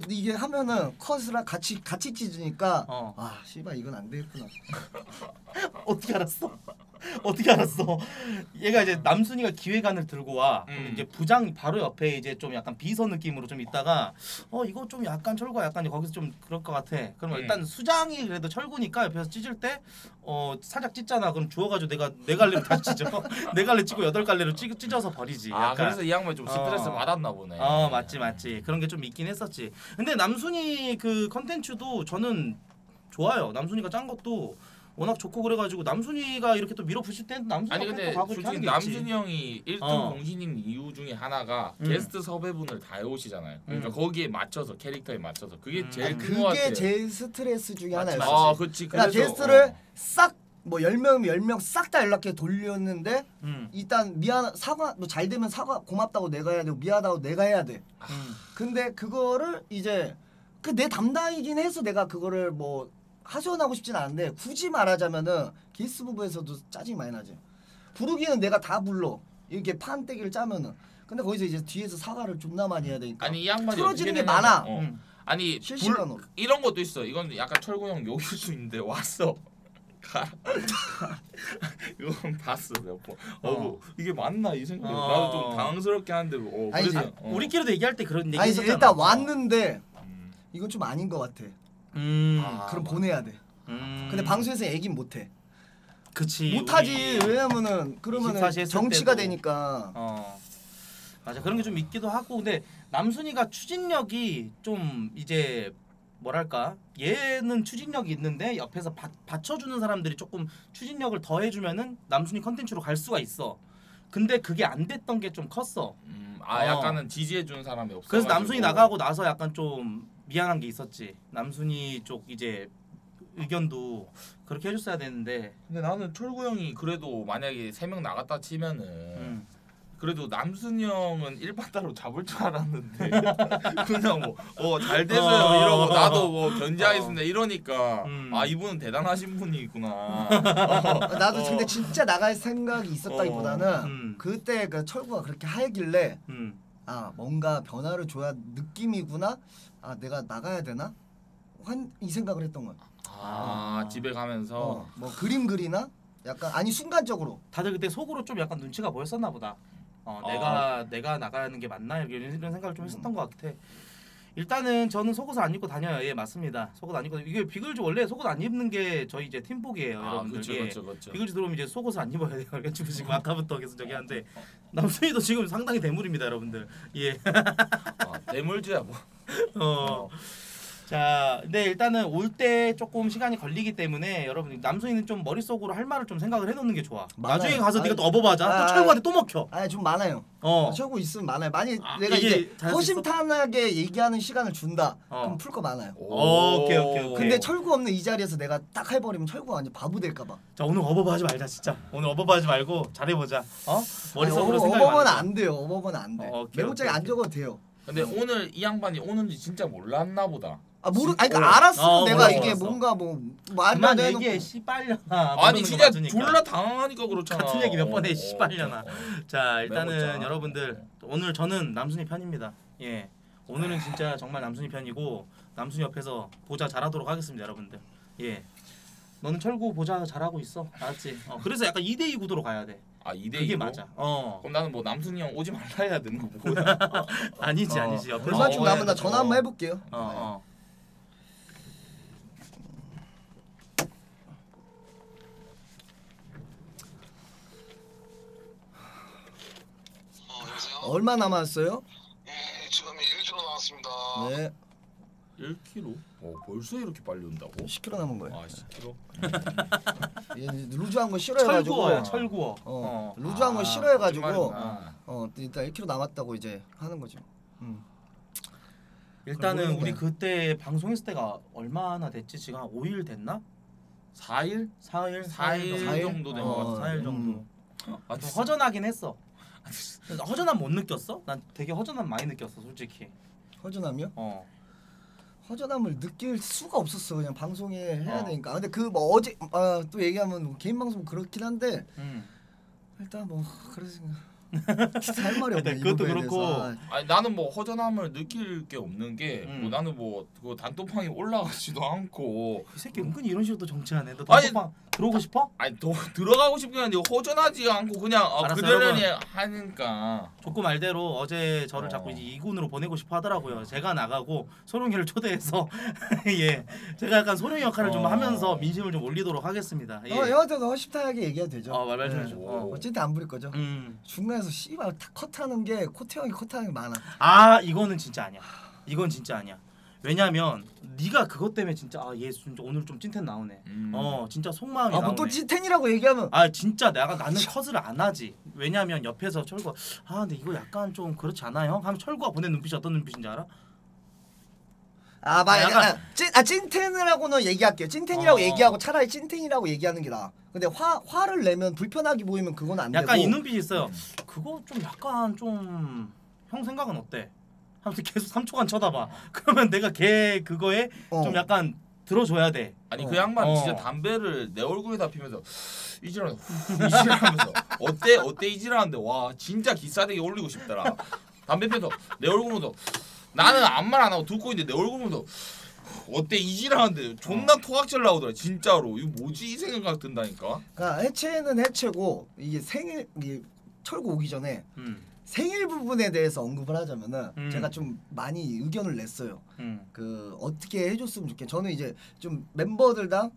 이게 하면은 컷이랑 같이 같이 찢으니까 어. 아 씨발 이건 안 되겠구나 [laughs] 어떻게 알았어? [laughs] 어떻게 알았어? 얘가 이제 남순이가 기획안을 들고 와. 음. 이제 부장 바로 옆에 이제 좀 약간 비서 느낌으로 좀 있다가 어 이거 좀 약간 철구가 약간 거기서 좀 그럴 것 같아. 그러면 음. 일단 수장이 그래도 철구니까 옆에서 찢을 때 어 살짝 찢잖아. 그럼 주워가지고 내가 네 갈래로 다시 찢어. [laughs] 네 갈래 찢고 여덟 갈래로 찢, 찢어서 버리지. 아 약간. 그래서 이 양반 좀 스트레스 어. 받았나 보네 어 맞지 맞지 그런 게 좀 있긴 했었지 근데 남순이 그 컨텐츠도 저는 좋아요 남순이가 짠 것도 워낙 좋고 그래가지고 남순이가 이렇게 또 밀어붙일 때는 남순이가 아니 근데 가고 이렇게 솔직히 하는 게 있지. 남준이 형이 1등 어. 공신인 이유 중에 하나가 음. 게스트 섭외분을 다 해오시잖아요 그러니까 음. 거기에 맞춰서 캐릭터에 맞춰서 그게 음. 제일 아니, 큰거 같아 그게 제일 스트레스 중에 하나였어 아 그치 그러니까 그래서 게스트를 어. 싹뭐 10명 10명 싹 다 연락해 돌렸는데 음, 일단 미안 사과 뭐잘 되면 사과 고맙다고 내가 해야 되고 미안하다고 내가 해야 돼 음. 근데 그거를 이제 그 내 담당이긴 해서 내가 그거를 뭐 하소연하고 싶진 않은데 굳이 말하자면은 게스트 부부에서도 짜증이 많이 나지 부르기는 내가 다 불러 이렇게 판때기를 짜면은 근데 거기서 이제 뒤에서 사과를 존나 많이 해야 되니까 아니 이 양반이 틀어지는 게 많아. 어. 음. 아니 불, 실시간으로 이런 것도 있어 이건 약간 철구 형 욕일 수 있는데 왔어 가 [laughs] 이건 봤어 몇 번 어. 어. 이게 맞나 이 생각 어. 나도 좀 당황스럽게 하는데 어, 아니, 그래서 이제 어. 우리끼리도 얘기할 때 그런 얘기 아니 했었잖아 일단 왔는데 음. 이건 좀 아닌 것 같아 음. 아. 그럼 보내야 돼 음. 근데 방송에서 얘긴 못해 그치 못하지 우리- 왜냐면은 그러면은 24시 했을 정치가 때도. 되니까 어 맞아 그런 게 좀 있기도 하고 근데 남순이가 추진력이 좀 이제 뭐랄까 얘는 추진력이 있는데 옆에서 받, 받쳐주는 사람들이 조금 추진력을 더 해주면은 남순이 컨텐츠로 갈 수가 있어 근데 그게 안 됐던 게 좀 컸어 음, 아 어. 약간은 지지해 주는 사람이 없어 그래서 남순이 나가고 나서 약간 좀 미안한 게 있었지 남순이 쪽 이제 의견도 그렇게 해줬어야 되는데 근데 나는 철구 형이 그래도 만약에 세 명 나갔다 치면은 음. 그래도 남순이 형은 일반 따로 잡을 줄 알았는데 [laughs] 그냥 뭐어잘 되세요 어. 이러고 나도 뭐 견제하겠습니다 이러니까 음. 아 이분은 대단하신 분이구나 나도 어. 근데 진짜 나갈 생각이 있었다기보다는 음. 그때 그 철구가 그렇게 하길래 음. 아 뭔가 변화를 줘야 느낌이구나 아 내가 나가야 되나 한 이 생각을 했던 거야 아 집에 가면서 어, 뭐 그림 그리나 약간 아니 순간적으로 다들 그때 속으로 좀 약간 눈치가 보였었나 보다. 어, 아. 내가 내가 나가는 게 맞나 이런, 이런 생각을 좀 했었던 것 같아. 일단은 저는 속옷을 안 입고 다녀요. 예 맞습니다. 속옷 안 입고 이게 비글즈 원래 속옷 안 입는 게 저희 이제 팀복이에요, 아 여러분들. 그렇죠 예. 그렇죠 그렇죠 비글즈 들어오면 이제 속옷을 안 입어야 돼요. [laughs] 그래가지고 지금 아까부터 계속 저기 하는데 남순이도 지금 상당히 대물입니다, 여러분들. 예. 아, 대물주야 뭐 [laughs] 어. 자, 근데 일단은 올 때 조금 시간이 걸리기 때문에 여러분 남순이는 좀 머릿속으로 할 말을 좀 생각을 해놓는 게 좋아. 많아요. 나중에 가서 아니, 네가 또 업어봐자. 아, 또 철구한테 또 먹혀. 아니 좀 많아요 어. 철구 있으면 많아요 많이 아, 내가 이제? 허심탄회하게 얘기하는 시간을 준다 어. 그럼 풀 거 많아요 오, 오케이, 오케이, 오케이. 근데 철구 없는 이 자리에서 내가 딱 해버리면 철구가 완전 바보 될까 봐 자 오늘 어버버 하지 말자 진짜 오늘 어버버 하지 말고 잘해보자 어 머릿속으로 생각 어버버는 안 돼요 어버버는 안 돼 어, 오케이, 메모장에 안 적어도 돼요 근데 오늘 이 양반이 오는지 진짜 몰랐나 보다 아 모르 아니 그러니까 알았어 어, 내가 몰랐어, 이게 몰랐어. 뭔가 뭐 말도 그만 안 되는 얘기해 씨발려나 아니 진짜 졸라 당황하니까 그렇잖아. 같은 얘기 몇 번 해, 어, 씨발려나. 어, 어. 자 일단은 매웠잖아. 여러분들 오늘 저는 남순이 편입니다. 예 오늘은 진짜 정말 남순이 편이고 남순이 옆에서 보자 잘하도록 하겠습니다 여러분들. 예 너는 철구 보자 잘하고 있어 알았지? 어, 그래서 약간 2대2 구도로 가야 돼. 아 2대 그게 맞아. 어 그럼 나는 뭐 남순이 형 오지 말라 해야 되는 거 뭐야? [laughs] 아니지 어, 아니지 옆에서 얼마쯤 어, 남은 나 어, 전화 어. 한번 해볼게요. 어 어. 어, 여보세요? 얼마 남았어요? 예, 지금 1kg 나왔습니다. 네 1kg? 어 벌써 이렇게 빨리 온다고? 10kg 남은 거예요. 아 10kg? 얘 루즈한 거 싫어해가지고 철구어야 철구어. 어, 어. 루즈한 거 아, 싫어해가지고 거짓말이구나. 어 일단 1kg 남았다고 이제 하는 거죠. 음. 일단은 우리. 그때 방송했을 때가 얼마나 됐지? 지금 한 5일 됐나? 4일? 4일? 4일 사일? 정도 된 어, 것 같아. 4일 정도. 아, 좀 허전하긴 했어. 허전함 못 느꼈어? 난 되게 허전함 많이 느꼈어, 솔직히. 허전함이요? 어. 허전함을 느낄 수가 없었어 그냥 방송에 해야 어. 되니까. 근데 그 뭐 어제 아, 또 얘기하면 뭐 개인 방송 그렇긴 한데 음. 일단 뭐 그래서 진짜 할 말이 [laughs] 없네. 그것도 그렇고. 아, 아니 나는 뭐 허전함을 느낄 게 없는 게 음. 뭐 나는 뭐 그 단톡방에 [laughs] 올라가지도 않고 이 새끼 은근히 이런 식으로 또 정치하네. 너 아니, 단톡방 들어오고 싶어? 아니 더 [laughs] 들어가고 싶긴 한데 허전하지 않고 그냥 아, 알았어, 그대로니 하니까 조금 말대로 어제 저를 어. 자꾸 이제 이군으로 보내고 싶어 하더라고요. 제가 나가고 소룡이를 초대해서 [laughs] 예, 제가 약간 소룡이 역할을 좀 어. 하면서 민심을 좀 올리도록 하겠습니다. 예. 어, 형한테도 허심탄회하게 얘기해도 되죠. 어, 말- 말좀 네. 해줘. 어. 어쨌든 안 부릴 거죠. 음. 중간에서 씨발 다 컷하는 게 코트 형이 컷하는 게 많아. 아 이거는 진짜 아니야. 이건 진짜 아니야. 왜냐면 네가 그것 때문에 진짜 아얘 진짜 오늘 좀 찐텐 나오네. 음. 어 진짜 속마음이 아 나오네. 뭐또 찐텐이라고 얘기하면 아 진짜 내가 나는 컷을 안 하지. 왜냐면 옆에서 철구 아 근데 이거 약간 좀 그렇지 않아요? 하면 철구가 보낸 눈빛이 어떤 눈빛인지 알아? 아, 막 약간- 약간 찐, 아 찐텐이라고는 얘기할게요. 찐텐이라고 어. 얘기하고 차라리 찐텐이라고 얘기하는 게 나아. 근데 화 화를 내면 불편하게 보이면 그건 안 약간 되고. 이 눈빛이 있어요. 음. 그거 좀 약간 좀 형 생각은 어때? 하면서 계속 3초간 쳐다봐. [laughs] 그러면 내가 걔 그거에 어. 좀 약간 들어줘야 돼. 아니 어. 그 양반 어. 진짜 담배를 내 얼굴에다 피면서 이지랄 이지랄하면서 어때 어때 이지랄하는데 와 진짜 기싸대기 올리고 싶더라 담배 피면서 내 얼굴 보면서 나는 아무 말 안 하고 듣고 있는데 내 얼굴 보면서 어때 이지랄하는데 존나 토각질 나오더라 진짜로 이거 뭐지 이 생각 든다니까 그러니까 해체는 해체고 이게 생일 이게 철구 오기 전에 음. 생일 부분에 대해서 언급을 하자면은 음. 제가 좀 많이 의견을 냈어요. 음. 그 어떻게 해줬으면 좋겠. 저는 이제 좀 멤버들당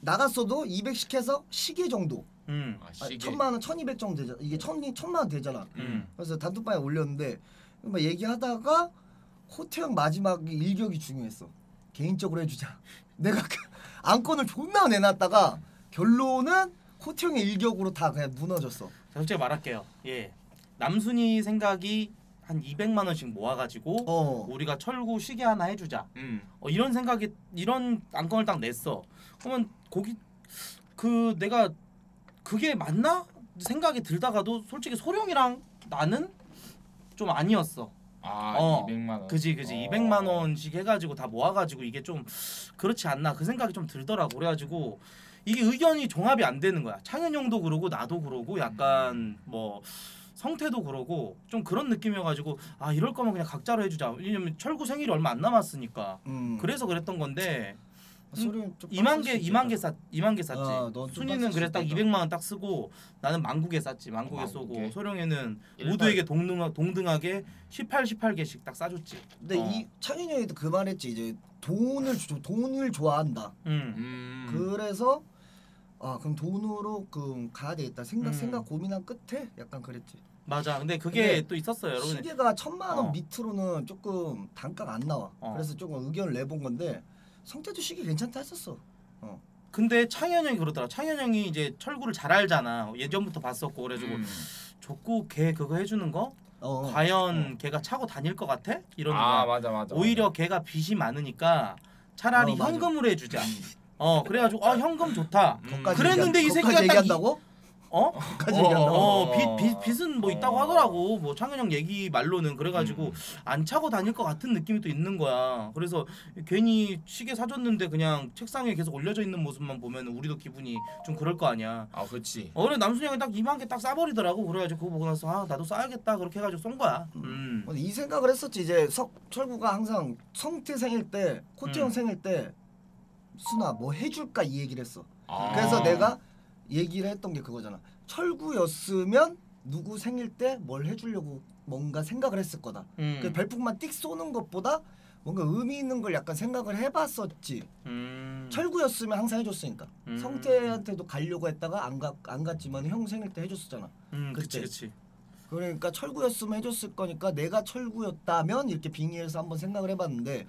나갔어도 200씩 해서 시계 정도. 음. 아 아, 시계 천만 원, 1,200 정도 되잖아. 이게 천 천만 원 되잖아. 음. 그래서 단톡방에 올렸는데 막 얘기하다가 호태형 마지막 일격이 중요했어. 개인적으로 해주자. [laughs] 내가 그 안건을 존나 내놨다가 결론은 호태형의 일격으로 다 그냥 무너졌어. 자, 솔직히 말할게요. 예. 남순이 생각이 한 200만 원씩 모아가지고 어. 우리가 철구 시계 하나 해주자. 음. 어, 이런 생각이 이런 안건을 딱 냈어. 그러면 거기 그 내가 그게 맞나 생각이 들다가도 솔직히 소룡이랑 나는 좀 아니었어. 아 어, 200만 원 그지 그지 어. 200만 원씩 해가지고 다 모아가지고 이게 좀 그렇지 않나 그 생각이 좀 들더라고 그래가지고 이게 의견이 종합이 안 되는 거야 창현 형도 그러고 나도 그러고 약간 뭐 성태도 그러고 좀 그런 느낌이어가지고 아 이럴 거면 그냥 각자로 해주자 왜냐면 철구 생일이 얼마 안 남았으니까 음. 그래서 그랬던 건데 소리 좀 2만 빡셀 개수 2만 있겠다. 개 쌌, 2만 개 쌌지. 어, 너좀 순이는 빡셀 그래 수딱 있겠다. 200만 원 딱 쓰고 나는 만국에 쌌지. 만국에 어, 쏘고 만국에. 소룡이는 일반- 모두에게 동등 동등하게 18, 18개씩 딱 싸줬지. 근데 어. 이 창현이 형이도 그 말했지 이제 돈을 조- 돈을 좋아한다. 음. 음. 그래서 아 그럼 돈으로 그 가야 되겠다 생각 음. 생각 고민한 끝에 약간 그랬지. 맞아. 근데 그게 근데 또 있었어요, 여러분. 시계가 천만 원 어. 밑으로는 조금 단가가 안 나와. 어. 그래서 조금 의견을 내본 건데 성태도 시계 괜찮다 했었어. 근데 창현 형이 그러더라. 창현 형이 이제 철구를 잘 알잖아. 예전부터 봤었고 그래가지고 음. 족구 걔 그거 해주는 거 어. 과연 걔가 차고 다닐 것 같아? 이러는 아 거야. 맞아 맞아 오히려 걔가 빚이 많으니까 차라리 어. 현금으로 해주자. [laughs] 어 그래가지고 아 현금 좋다. 음. 거기까지 그랬는데 얘기한- 이 새끼가 거기까지 딱 얘기한다고? 어? 까지 얘기한다. 어, 빚, 빚, 빚 은 뭐 있다고 어. 하더라고. 뭐 창현 형 얘기 말로는 그래가지고 음. 안 차고 다닐 것 같은 느낌이 또 있는 거야. 그래서 괜히 시계 사줬는데 그냥 책상에 계속 올려져 있는 모습만 보면 우리도 기분이 좀 그럴 거 아니야. 아 그렇지. 어, 그래 남순이 형이 딱 2만 개 딱 싸버리더라고. 그래가지고 그거 보고 나서 아 나도 싸야겠다 그렇게 해가지고 쏜 거야. 음. 이 생각을 했었지 이제 석 철구가 항상 성태 생일 때 코트 형 음. 생일 때 순아 뭐 해줄까 이 얘기를 했어. 아. 그래서 내가 얘기를 했던 게 그거잖아. 철구였으면 누구 생일 때 뭘 해주려고 뭔가 생각을 했을 거다. 음. 그 별풍만 띡 쏘는 것보다 뭔가 의미 있는 걸 약간 생각을 해봤었지. 음. 철구였으면 항상 해줬으니까. 음. 성태한테도 가려고 했다가 안, 가, 안 갔지만 형 생일 때 해줬었잖아. 음, 그치. 그치. 그러니까 철구였으면 해줬을 거니까 내가 철구였다면 이렇게 빙의해서 한번 생각을 해봤는데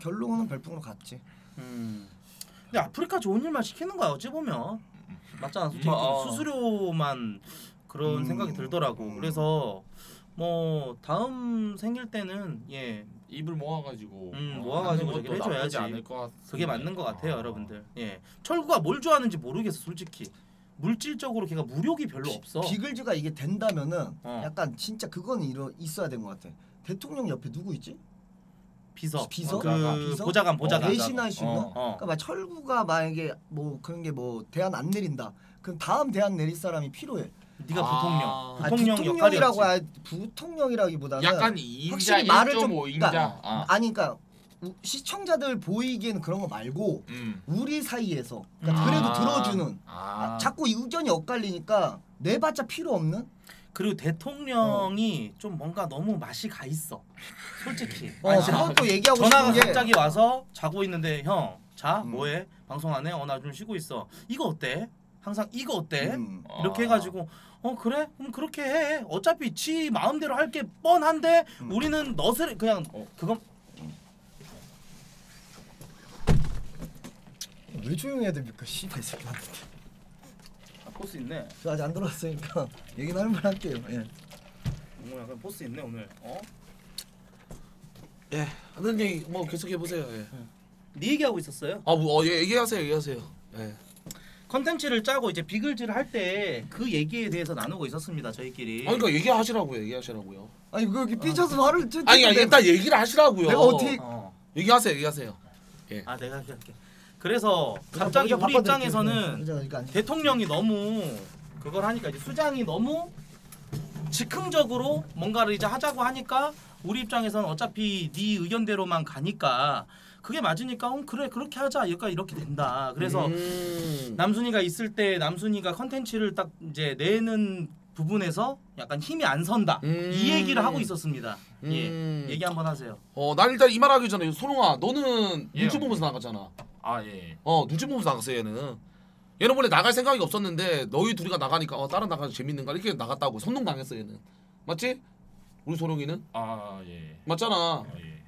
결론은 별풍으로 갔지. 음. 근데 아프리카 좋은 일만 시키는 거야 어찌 보면 맞잖아 솔직히 음, 어. 수수료만 그런 음, 생각이 들더라고 음. 그래서 뭐 다음 생길 때는 예 입을 모아가지고 음, 어, 모아가지고 저기 해줘야지. 그게 맞는 것 같아요 여러분들 예 철구가 뭘 좋아하는지 모르겠어 솔직히 물질적으로 걔가 무력이 별로 없어 비글즈가 이게 된다면은 어. 약간 진짜 그건 이러, 있어야 된 것 같아. 대통령 옆에 누구 있지? 비서 비서? 그 아, 비서? 보좌관 보좌관 대신할 수 있는? 어. 어. 그러니까 막 철구가 만약에 뭐 그런 게 뭐 대안 안 내린다. 그럼 다음 대안 내릴 사람이 필요해. 네가 아. 부통령 아, 부통령 부통령이라고 역할이었지 하, 부통령이라기보다는 약간 인자 확실히 말을 좀 1.5 인자. 그러니까, 아. 아니 그러니까 우- 시청자들 보이기에는 그런 거 말고 음. 우리 사이에서 그러니까 음. 그래도 아. 들어주는 아. 아, 자꾸 의견이 엇갈리니까 내봤자 필요 없는 그리고 대통령이 좀 뭔가 너무 맛이 가 있어 솔직히 어 아니, 진짜. 그것도 얘기하고 전화가 싶은 게 갑자기 와서 자고 있는데 형, 자 음. 뭐해? 방송 안 해? 어 나 좀 쉬고 있어. 이거 어때? 항상 이거 어때? 음. 이렇게 아. 해가지고 어 그래? 그럼 그렇게 해. 어차피 지 마음대로 할 게 뻔한데 음. 우리는 너스레 그냥 어. 그건 왜 조용해야 됩니까 씨발 새끼한테 아, 포스 있네. 저 아직 안 들어왔으니까 [laughs] 얘기는 할만 할게요 예. 오늘 약간 포스 있네 오늘. 어? 예, 하는 얘기 뭐 계속 해보세요. 예. 네 얘기하고 있었어요. 아, 뭐, 어, 예, 얘기하세요, 얘기하세요. 예. 컨텐츠를 짜고 이제 비글즈를 할 때 그 얘기에 대해서 나누고 있었습니다 저희끼리. 아니, 그러니까 얘기하시라고요, 얘기하시라고요. 아니 그 여기 삐져서 화를 ጭ 아니, 아니, 일단 얘기를 하시라고요. 내가 어떻게- 어. 얘기하세요, 얘기하세요. 아 내가 할게. 할게. 그래서 갑자기 우리 입장에서는 대통령이 너무 그걸 하니까 이제 수장이 너무 즉흥적으로 뭔가를 이제 하자고 하니까 우리 입장에서는 어차피 네 의견대로만 가니까 그게 맞으니까 어, 그래 그렇게 하자 약간 이렇게 된다. 그래서 음. 남순이가 있을 때 남순이가 컨텐츠를 딱 이제 내는 부분에서 약간 힘이 안 선다. 음. 이 얘기를 하고 있었습니다. 음. 예. 얘기 한번 하세요. 어, 난 일단 이 말하기 전에 손홍아, 너는 예, 형님. 보면서 나갔잖아. 아 예. 어, 눈치 보면서 나갔어 얘는. 얘는 원래 나갈 생각이 없었는데 너희 둘이가 나가니까 어, 다른 나가서 재밌는가 이렇게 나갔다고 선동 당했어 얘는. 맞지? 우리 소룡이는 아 예. 맞잖아. 아, 예.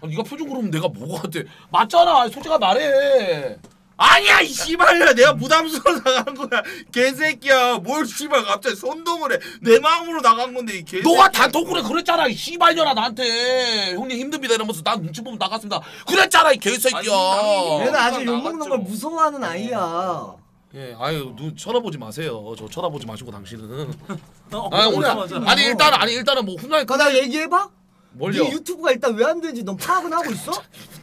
아, 네가 표정 그러면 내가 뭐가 돼? 맞잖아. 솔직히 말해. 아니야 이 씨발야. 내가 부담스러워 나간 거야. 개새끼야. 뭘 씨발 갑자기 선동을 해내 마음으로 나간 건데 이 개새끼야. 너가 단톡으로 그랬잖아 이 씨발년아 나한테. 형님 힘듭니다. 이러면서 난 눈치 보면 나갔습니다. 그랬잖아 이 개새끼야. 아니. 얘는 아직. 욕먹는 걸 무서워하는 아이야. 예 아유 눈 쳐다보지 마세요. 저 쳐다보지 마시고 당신은. [laughs] 어, 아 오늘. 아니 일단 아니 일단은 뭐 훈련이 그거 나 얘기해봐? 뭘요? 네 유튜브가 일단 왜 안 되지 넌 파악은 하고 있어? [laughs]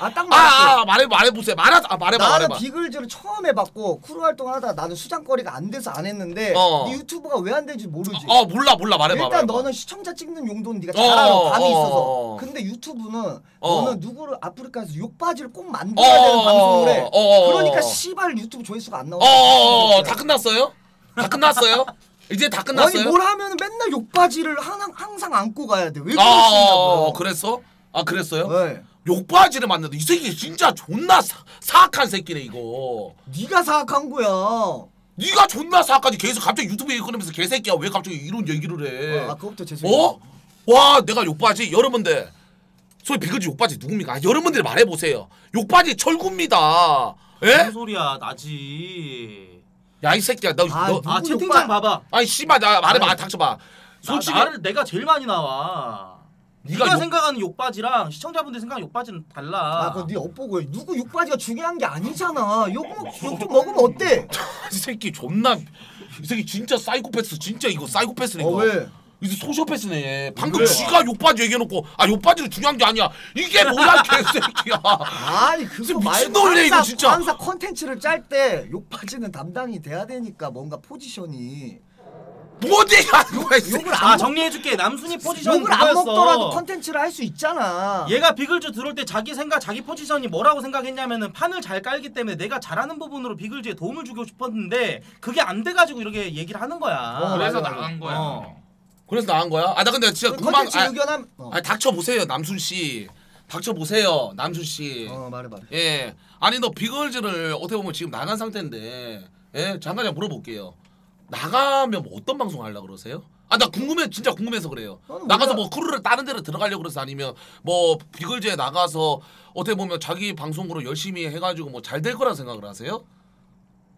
아딱 말할게 아 아 말해 말해 보세요. 말하 아 말해 봐 나는 말해봐. 비글즈를 처음 해봤고 크루 활동하다 나는 수장거리가 안 돼서 안 했는데 어. 네 유튜브가 왜 안 되는지 모르지. 어 몰라 몰라. 말해봐 일단 말해봐. 너는 시청자 찍는 용도는 네가 어, 잘 알아. 감이 어, 있어서. 어. 근데 유튜브는 어. 너는 누구를 아프리카에서 욕바지를 꼭 만들어야 되는 어, 방송을 해 어, 어, 어. 그러니까 씨발 유튜브 조회수가 안 나와 어어어 다 끝났어요? 다 끝났어요? 이제 다 아니 끝났어요? 뭘 하면 맨날 욕바지를 항상, 항상 안고 가야 돼왜 아 그러시냐고요. 그랬어 아 그랬어요? 네. 욕바지를 만났는데 이 새끼 진짜 존나 사, 사악한 새끼네 이거. 네가 사악한 거야. 네가 존나 사악하지. 계속 갑자기 유튜브 얘기 꺼내면서 개새끼야. 왜 갑자기 이런 얘기를 해? 아 그거부터 죄송해요 어? 와 내가 욕바지 여러분들. 소위 비글즈 욕바지 누굽니까? 아, 여러분들이 말해보세요. 욕바지 철구입니다. 무슨 예? 소리야 나지. 야 이 새끼야. 너, 아, 너 아 채팅창 욕바- 봐봐. 아니 씨발 나 말해봐. 아, 닥쳐봐. 솔직히 나, 나를 내가 제일 많이 나와. 네가 네가 욕- 생각하는 욕바지랑 시청자분들 생각하는 욕바지는 달라. 아 그거 네 엿보고 해. 누구 욕바지가 중요한 게 아니잖아 욕, 먹- 욕좀 먹으면 어때 [laughs] 이 새끼 존나 이 새끼 진짜 사이코패스 진짜 이거 사이코패스네 어 이거 왜? 이제 소시오패스네 방금 왜? 지가 욕바지 얘기해놓고 아 욕바지는 중요한 게 아니야 이게 뭐야 [laughs] 개새끼야 아니 그거 미친놈이네, 이거 진짜. 항상 컨텐츠를 짤 때 욕받이는 담당이 돼야 되니까 뭔가 포지션이 새끼. 욕을 아 안, 정리해줄게 남순이 먹, 포지션 욕을 안 그거였어. 먹더라도 컨텐츠를 할 수 있잖아. 얘가 비글즈 들어올 때 자기 생각 자기 포지션이 뭐라고 생각했냐면은 판을 잘 깔기 때문에 내가 잘하는 부분으로 비글즈에 도움을 주고 싶었는데 그게 안 돼가지고 이렇게 얘기를 하는 거야 어, 그래서 맞아, 맞아. 나간 거야. 어. 그래서 나간 거야? 아 나 근데 진짜 궁금한 컨텐츠 아, 의견함. 어. 아 닥쳐 보세요 남순 씨 닥쳐 보세요 남순 씨어 말해 말해. 예. 아니 너 비글즈를 어떻게 보면 지금 나간 상태인데 예 잠깐 좀 물어볼게요. 나가면 뭐 어떤 방송 하려 고 그러세요? 아 나 궁금해 진짜 궁금해서 그래요. 나가서 몰라. 뭐 크루를 다른 데로 들어가려고 그래서 아니면 뭐 비글즈에 나가서 어떻게 보면 자기 방송으로 열심히 해가지고 뭐 잘 될 거라 생각을 하세요?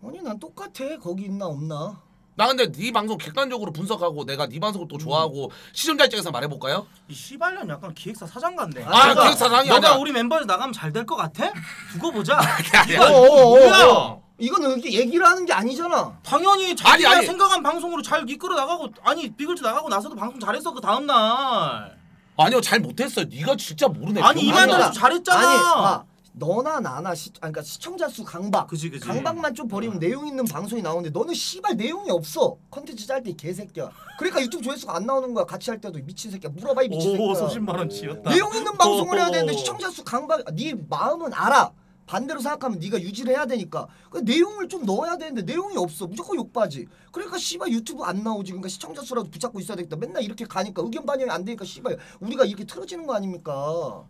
아니 난 똑같아. 거기 있나 없나. 나 근데 네 방송 객관적으로 분석하고 내가 네 방송을 또 좋아하고 시청자 입장에서 말해볼까요? 이 씨발년 약간 기획사 사장 같네 아, 너가- 기획사장이 너가 아니라- 우리 멤버에서 나가면 잘 될 것 같아? 두고 보자 아니야. 어, 어, 어, 뭐야? 어. 이거는 이렇게 얘기를 하는 게 아니잖아. 당연히 자기가 아니, 아니. 생각한 방송으로 잘 이끌어 나가고 아니 비글즈 나가고 나서도 방송 잘했어 그 다음 날 아니요 잘 못했어요. 네가 진짜 모르네. 아니. 이만들 아니야. 잘했잖아. 아니, 봐. 너나 나나 시, 아니, 그러니까 시청자 수 강박. 그지 그지 강박만 좀 버리면 내용 있는 방송이 나오는데 너는 씨발 내용이 없어. 컨텐츠 짤 때 개새끼야. 그러니까 유튜브 조회수가 안 나오는 거야. 같이 할 때도 미친 새끼야. 물어봐 이 미친 오 새끼야. 소신만 원 지었다 내용 있는 방송을 해야 되는데 오. 시청자 수 강박. 아, 네 마음은 알아. 반대로 생각하면 네가 유지를 해야 되니까. 그 내용을 좀 넣어야 되는데 내용이 없어. 무조건 욕바지. 그러니까 씨발 유튜브 안 나오지. 그러니까 시청자 수라도 붙잡고 있어야 되겠다. 맨날 이렇게 가니까 의견 반영이 안 되니까 씨발 우리가 이렇게 틀어지는 거 아닙니까?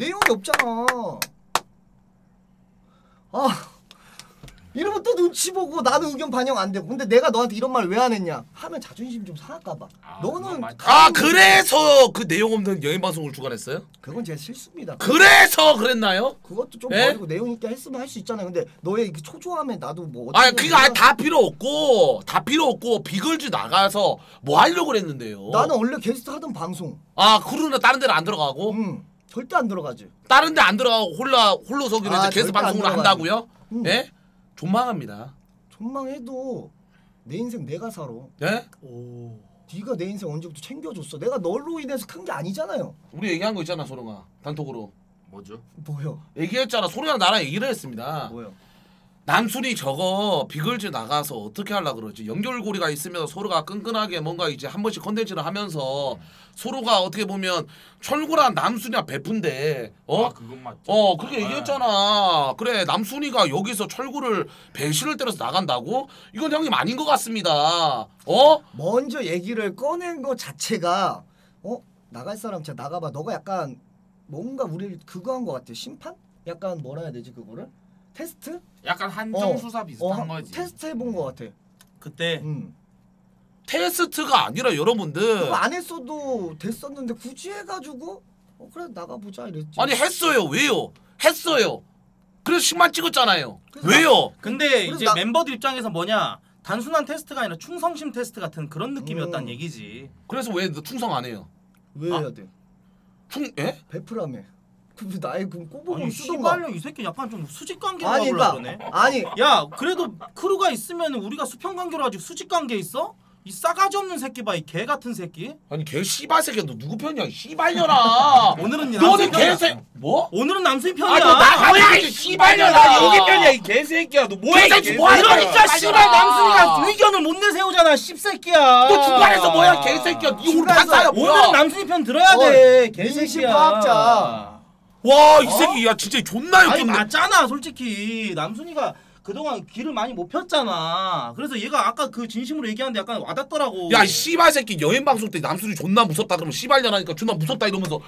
내용이 없잖아. 아 이러면 또 눈치 보고 나는 의견 반영 안 되고 근데 내가 너한테 이런 말 왜 안 했냐 하면 자존심 좀 상할까봐 아, 너는 맞지. 아 그래서 그 내용 없는 여행 방송을 주관했어요? 그건 제 실수입니다 그래서 그랬나요? 그것도 좀 예? 버리고 내용 있게 했으면 할 수 있잖아요. 근데 너의 그 초조함에 나도 뭐아 어떻게 그니까 내가- 다 필요 없고 다 필요 없고 비글즈 나가서 뭐 하려고 그랬는데요. 나는 원래 게스트 하던 방송. 아 크루는 다른 데는 안 들어가고 음. 절대 안 들어가지. 다른 데 안 들어가고 홀라 홀로 서기로 아, 이제 게스트 방송을. 한다고요? 음. 예? 존망합니다. 존망해도 내 인생 내가 살아. 예? 오 네가 내 인생 언제부터 챙겨줬어. 내가 너로 인해서 큰 게 아니잖아요. 우리 얘기한 거 있잖아 소룡아 단톡으로 뭐죠? 뭐요? 얘기했잖아 소룡이랑 나랑 얘기를 했습니다. 뭐요? 남순이 저거 비글즈 나가서 어떻게 하려 그러지? 연결고리가 있으면서 서로가 끈끈하게 뭔가 이제 한 번씩 컨텐츠를 하면서 서로가 어떻게 보면 철구랑 남순이랑 베픈데 어? 아 그건 맞죠. 어 그렇게 얘기했잖아. 그래 남순이가 여기서 철구를 배신을 때려서 나간다고? 이건 형님 아닌 것 같습니다. 어? 먼저 얘기를 꺼낸 거 자체가 어 나갈 사람 진짜 나가봐. 너가 약간 뭔가 우리를 그거 한거 같아. 심판? 약간 뭐라 해야 되지 그거를? 테스트? 약간 한정 어. 수사 비슷한 어, 거지. 테스트 해본 거 같아. 그때 음. 테스트가 아니라 여러분들 그거 안 했어도 됐었는데 굳이 해가지고 어 그래 나가보자 이랬지. 아니 했어요. 왜요? 했어요. 그래서 10만 찍었잖아요. 그래서 왜요? 근데 그래서 이제 나- 멤버들 입장에서 뭐냐 단순한 테스트가 아니라 충성심 테스트 같은 그런 느낌이었다는 음. 얘기지 그래서 왜너 충성 안 해요? 왜 아. 해야 돼? 충 예? 베프라며. 그럼 나의 그 꼬봉을 아니 쓰던가. 씨발년 이 새끼 약간 좀 수직 관계로 아니 가보려 그러니까 그러네 아니 야 그래도 크루가 있으면 우리가 수평 관계로 하지 수직 관계 있어? 이 싸가지 없는 새끼 봐 이 개 같은 새끼 아니 개 씨발 새끼야 너 누구 편이야? 이 씨발년아. [laughs] 오늘은 이 너는 남순 편이야. 개새 뭐? 오늘은 남순 편이야 아너 나가야 이 씨발년아 여기 야. 편이야 이 개새끼야 너 뭐야 이 개새끼 그러니까 씨발년아. 씨발 남순이가 의견을 못 내세우잖아 씹새끼야 너 중간에서 뭐야 개새끼야? 니 오늘 중간에서 판사야 뭐야? 오늘은 남순이 편 들어야 어, 돼 개새끼야 파악자. 와 이 어? 새끼 야 진짜 존나 아니 웃겼네. 맞잖아 솔직히 남순이가 그동안 길을 많이 못 폈잖아 그래서 얘가 아까 그 진심으로 얘기하는데 약간 와닿더라고 야 이 씨발 새끼 여행 방송 때 남순이 존나 무섭다 그러면 씨발년하니까 존나 무섭다 이러면서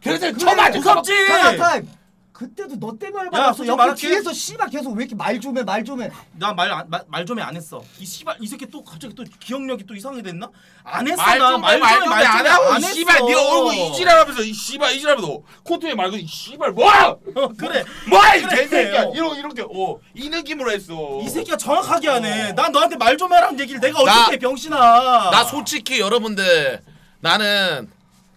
개새끼 그래, 처맞지 무섭지? 타임. 그때도 너 때문에 받았어. 옆에 말할게. 뒤에서 씨발 계속 왜 이렇게 말 좀 해, 말 좀 해. 나말말좀 해안 했어 이 씨발 이 새끼 또 갑자기 또 기억력이 또 이상하게 됐나 안 했어 말좀 나말 해, 좀 말좀 해, 안 하고 안이 했어. 씨발 네가 얼굴 이지랄하면서 이 씨발 이지랄하면서 코트에 말고 이 씨발 뭐야 어, [laughs] 그래 뭐야 이 그래. 개새끼야 어. 이렇게 이렇게 어이 느낌으로 했어 이 새끼가 정확하게 하네 난 너한테 말 좀 해라는 얘기를 내가 나- 어떻게 해 병신아 나 솔직히 여러분들 나는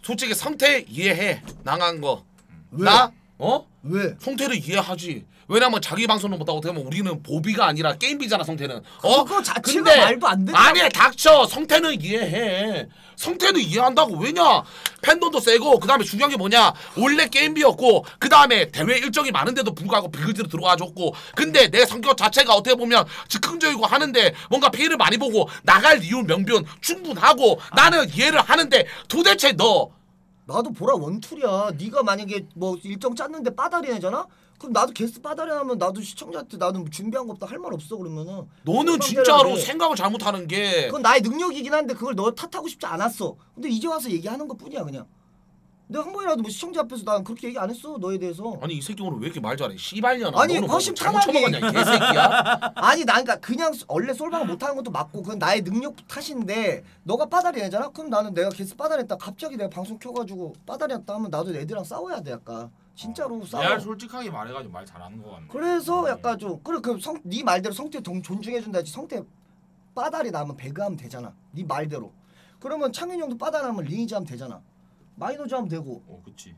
솔직히 성태 이해해 나간 거. 왜? 나 어? 왜? 성태를 이해하지. 왜냐면 자기 방송을 못하고 어떻게 보면 우리는 보비가 아니라 게임비잖아 성태는. 어? 그거 자체가 근데 말도 안 된다. 아니 닥쳐. 성태는 이해해. 성태는 이해한다고. 왜냐? 팬덤도 세고 그 다음에 중요한 게 뭐냐? 원래 게임비였고 그 다음에 대회 일정이 많은데도 불구하고 비글즈로 들어와줬고 근데 내 성격 자체가 어떻게 보면 즉흥적이고 하는데 뭔가 피해를 많이 보고 나갈 이유 명분 충분하고 나는 이해를 하는데 도대체 너 나도 보라 원툴이야. 네가 만약에 뭐 일정 짰는데 빠다리 내잖아? 그럼 나도 게스트 빠다리 하면 나도 시청자한테 나는 뭐 준비한 거 없다 할말 없어 그러면은. 너는 진짜로. 생각을 잘못하는 게 그건 나의 능력이긴 한데 그걸 너 탓하고 싶지 않았어. 근데 이제 와서 얘기하는 것 뿐이야 그냥. 내가 한 번이라도 뭐 시청자 앞에서 난 그렇게 얘기 안 했어 너에 대해서. 아니 이 새끼 오늘 왜 이렇게 말 잘해? 씨발년아. 아니, 너는 뭐 훨씬 잘못 편하게 쳐먹었냐 이 개새끼야? [laughs] 아니 난 그러니까 그냥 원래 솔방을 못하는 것도 맞고 그건 나의 능력 탓인데 너가 빠다리 내잖아? 그럼 나는 내가 게스트 빠다리 했다 갑자기 내가 방송 켜가지고 빠다리 했다 하면 나도 애들이랑 싸워야 돼 약간 진짜로 싸워 레알 솔직하게 말해가지고 말 잘하는 거 같네. 그래서 약간 좀 그래 그성네 말대로 성태 동 존중해준다 지 성태 빠다리 나면 배그하면 되잖아 네 말대로 그러면 창윤 형도 빠다리 하면 리니지 하면 되잖아 마이너즈 하면 되고 어, 그치.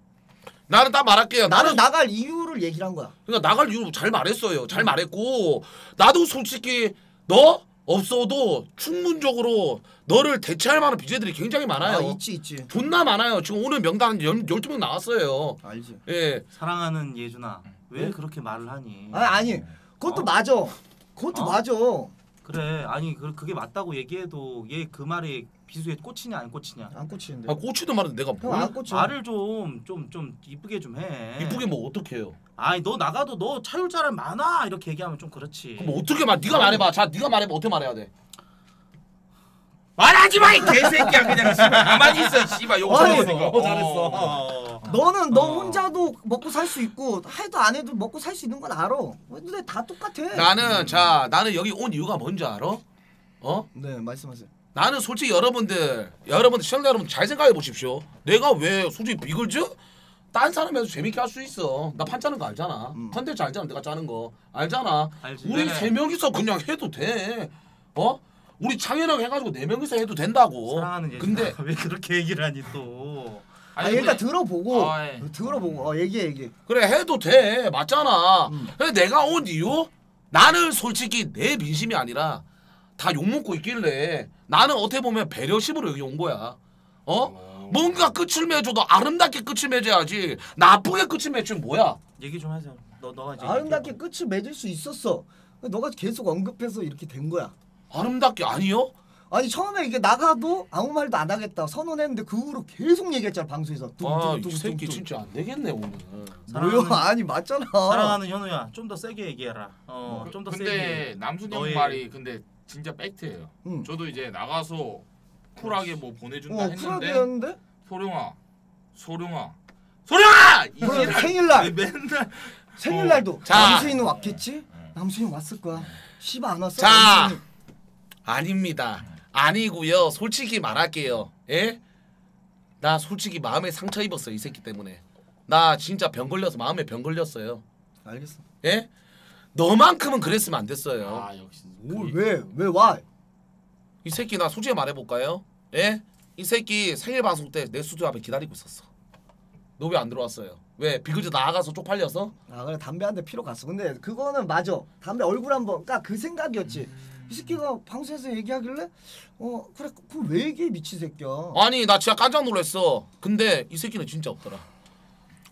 나는 딱 말할게요. 나는 나는 나갈 이유를 얘기를 한 거야 그러니까 나갈 이유 잘 말했어요. 잘 말했고 나도 솔직히 너 없어도 충분적으로 너를 대체할 만한 비제들이 굉장히 많아요. 아 있지 있지 존나 많아요. 지금 오늘 명단 열- 12명 나왔어요. 알지 예. 사랑하는 예준아 왜 네? 그렇게 말을 하니? 아니 아니 그것도 어? 맞아 그것도 어? 맞아 그래 아니 그, 그게 맞다고 얘기해도 얘 그 말에 비수에 꽂히냐 안 꽂히냐? 안 꽂히는데 아, 꼬치도 말인데 내가 형 뭘 안 꽂혀 말을 좀 좀 좀 이쁘게 좀 해. 이쁘게 뭐 어떻게 해요? 아니 너 나가도 너 차율자랑 많아 이렇게 얘기하면 좀 그렇지. 그럼 뭐 어떻게 말? 네가 말해봐. 자, 네가 말해봐. 어떻게 말해야 돼? 말하지 마 이 개새끼야 그냥 씨발 가만히 있어 이 씨발 욕 아니, 먹으니까. 어, 잘했어. 어. 어. 너는 너 어. 혼자도 먹고 살 수 있고 해도 안 해도 먹고 살 수 있는 건 알아 근데 다 똑같아 나는 자, 나는 여기 온 이유가 뭔지 알아? 어? 네 말씀하세요 나는 솔직히 여러분들, 여러분들 시청자 여러분 잘 생각해 보십시오. 내가 왜 솔직히 비글즈? 딴 사람에서 재밌게 할 수 있어. 나 판 짜는 거 알잖아. 음. 컨텐츠 알잖아. 내가 짜는 거 알잖아. 알지. 우리 네네. 세 명이서 그냥 해도 돼. 어? 우리 창현이랑 해가지고 네 명이서 해도 된다고. 사랑하는 근데 [laughs] 왜 그렇게 얘기를 하니 또? 아니, 일단 들어보고 아, 예. 들어보고 어, 얘기해 얘기해 그래 해도 돼 맞잖아 음. 근데 내가 온 이유 나는 솔직히 내 민심이 아니라 다 욕 먹고 있길래 나는 어떻게 보면 배려심으로 여기 온 거야 어? 뭔가 끝을 맺어도 아름답게 끝을 맺어야지 나쁘게 끝을 맺으면 뭐야 얘기 좀 하세요. 너 너가 이제 아름답게 끝을 맺을 수 있었어 너가 계속 언급해서 이렇게 된 거야 아름답게 아니요? 아니 처음에 이게 나가도 아무 말도 안 하겠다 선언했는데 그 후로 계속 얘기했잖아 방송에서 아이 뚱뚱뚱뚱뚱. 새끼 진짜 안 되겠네 오늘 사랑하는- 아니 맞잖아 사랑하는 현우야 좀 더 세게 얘기해라. 어, 그- 좀더 근데 세게. 남순 형 너의- 말이 근데 진짜 팩트예요. 응. 저도 이제 나가서 쿨하게 뭐 보내준다 어 쿨하게 했는데 했는데 소룡아, 소룡아, 소룡아! 그럼 이지랄 생일날 왜 맨날 생일날도 자. 남수이는 왔겠지? 남수이 왔을 거야 씨발 안 왔어? 자. 아닙니다 아니고요 솔직히 말할게요 예? 나 솔직히 마음에 상처 입었어 이 새끼 때문에 나 진짜 병 걸려서 마음에 병 걸렸어요 알겠어 예? 너만큼은 그랬으면 안 됐어요. 아 역시 왜왜 와? 이 새끼 나 솔직히 말해볼까요? 예? 이 새끼 생일 방송 때내 스튜디오 앞에 기다리고 있었어. 너 왜 안 들어왔어요? 왜 비글즈 나가서 쪽팔려서? 아 그래 담배 한 대 피러 갔어 근데 그거는 맞아 담배 얼굴 한번 그러니까 그 생각이었지 이 새끼가 방송에서 얘기하길래 어 그래 그럼 왜 얘기해 미친 새끼야 아니 나 진짜 깜짝 놀랐어. 근데 이 새끼는 진짜 없더라.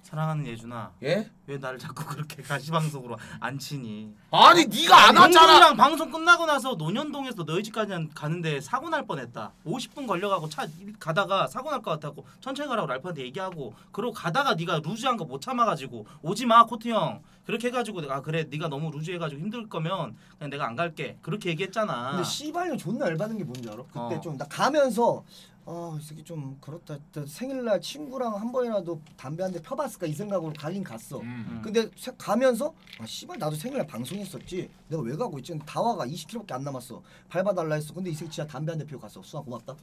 사랑하는 예준아 예? 왜 나를 자꾸 그렇게 가시방송으로 안 치니? 아니 네가 안 왔잖아. 형들이랑 방송 끝나고 나서 논현동에서 너희 집까지 가는데 사고 날 뻔했다. 50분 걸려가고 차 가다가 사고 날 것 같다고 천천히 가라고 랄프한테 얘기하고 그러고 가다가 네가 루즈한 거 못 참아가지고 오지 마 코트 형 그렇게 해가지고 아 그래 네가 너무 루즈해가지고 힘들 거면 그냥 내가 안 갈게 그렇게 얘기했잖아. 근데 씨발년 존나 열받은 게 뭔지 알아? 그때 어. 좀나 가면서 아이 새끼 좀 그렇다 또 생일날 친구랑 한 번이라도 담배 한 대 펴봤을까 이 생각으로 가긴 갔어 음. 근데 세- 가면서 아 씨발 나도 생일날 방송했었지 내가 왜 가고 있지 다와가 20km밖에 안 남았어 밟아달라 했어 근데 이 새끼 진짜 담배 한 대 피우고 갔어 수아 고맙다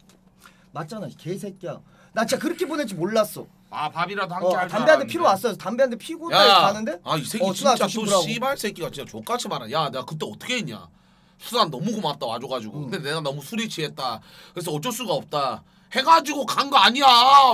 맞잖아 이 개새끼야 나 진짜 그렇게 보낼 줄 몰랐어 아 밥이라도 함께 어, 할줄 담배 한 대 알았는데. 피러 왔어 담배 한 대 피고 딱 야, 가는데 아 이 새끼 어, 수아 진짜 조심 또. 씨발 새끼가 진짜 족같이 말아. 야, 내가 그때 어떻게 했냐? 수산 너무 고맙다 와줘가지고. 응. 근데 내가 너무 술이 취했다. 그래서 어쩔 수가 없다. 해가지고 간 거 아니야.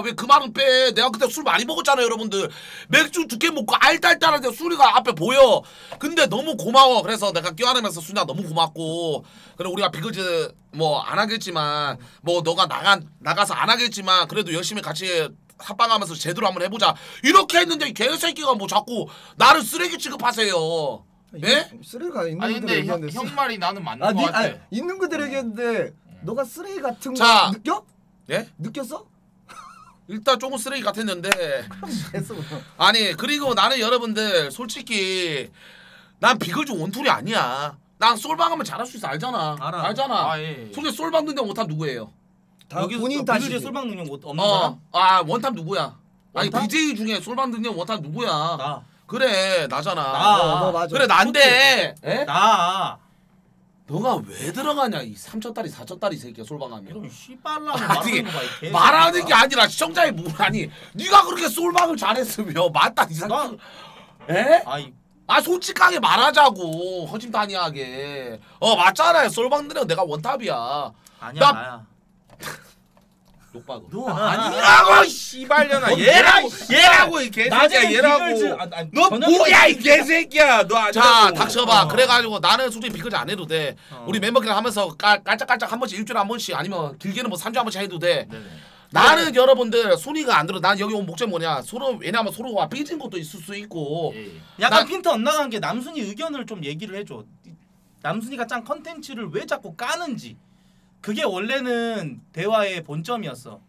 왜 그 말은 빼? 내가 그때 술 많이 먹었잖아요, 여러분들. 맥주 두 개 먹고 알딸딸한데 술이가 앞에 보여. 근데 너무 고마워. 그래서 내가 껴안으면서 순야 너무 고맙고. 그래 우리가 비글즈 뭐 안 하겠지만 뭐 너가 나가 나가서 안 하겠지만 그래도 열심히 같이 합방하면서 제대로 한번 해보자. 이렇게 했는데 이 개새끼가 뭐 자꾸 나를 쓰레기 취급하세요. 예? 쓰레기가 있는 아니 그대로 근데 형, 얘기했는데 형 말이 나는 맞는 아, 거 니, 같아. 아니, 있는 그대로 얘기했는데 너가 쓰레기 같은 자. 거 느껴? 예? 느꼈어? 일단 조금 쓰레기 같았는데 됐어 그럼. 아니 그리고 나는 여러분들 솔직히 난 비글즈 one tool이 아니야. 난 솔방 하면 잘할 수 있어 알잖아. 알아. 알잖아. 아 예. 솔직히 솔방 능력 못한 누구예요? 다 여기서 본인 비글즈 탓이지 솔방 능력 못- 없는 사람? 어, 아 원탑 누구야? 아니 원탑? BJ 중에 솔방 능력 원탑 누구야? 나. 그래 나잖아. 나. 어, 너 맞아 그래 난데. 에? 나. 너가 왜 들어가냐 이 삼천다리 사천다리 새끼야 솔방하면. 이런 씨발라면 아니, 말하는. 말하는 게 아니라 시청자의 뭐 아니 네가 그렇게 솔방을 잘했으면 맞다 이 나. 사람. 에? 아이 아 솔직하게 말하자고 허심탄회하게 어 맞잖아요 솔방들은 내가 원탑이야 아니야 나- 나야. 욕박어 너 아니라고 씨발년아. 넌 얘라고 얘야, 얘라고 이 개새끼야. 얘라고. 아, 아, 너 뭐야 이 개새끼야. 너 아니라고. 자 닥쳐봐. 어. 그래가지고 나는 솔직히 비글즈 안 해도 돼. 어. 우리 멤버끼리 하면서 깔, 깔짝깔짝 한 번씩 일주일에 한 번씩 아니면 길게는 뭐 3주에 한 번씩 해도 돼. 네네. 나는 여러분들 손이가 안 들어. 난 여기 온 목적 뭐냐? 서로 왜냐면 서로가 삐진 것도 있을 수 있고. 예, 예. 약간 나- 핀트 엇나간 게 남순이 의견을 좀 얘기를 해줘. 남순이가 짠 컨텐츠를 왜 자꾸 까는지. 그게 원래는 대화의 본점이었어.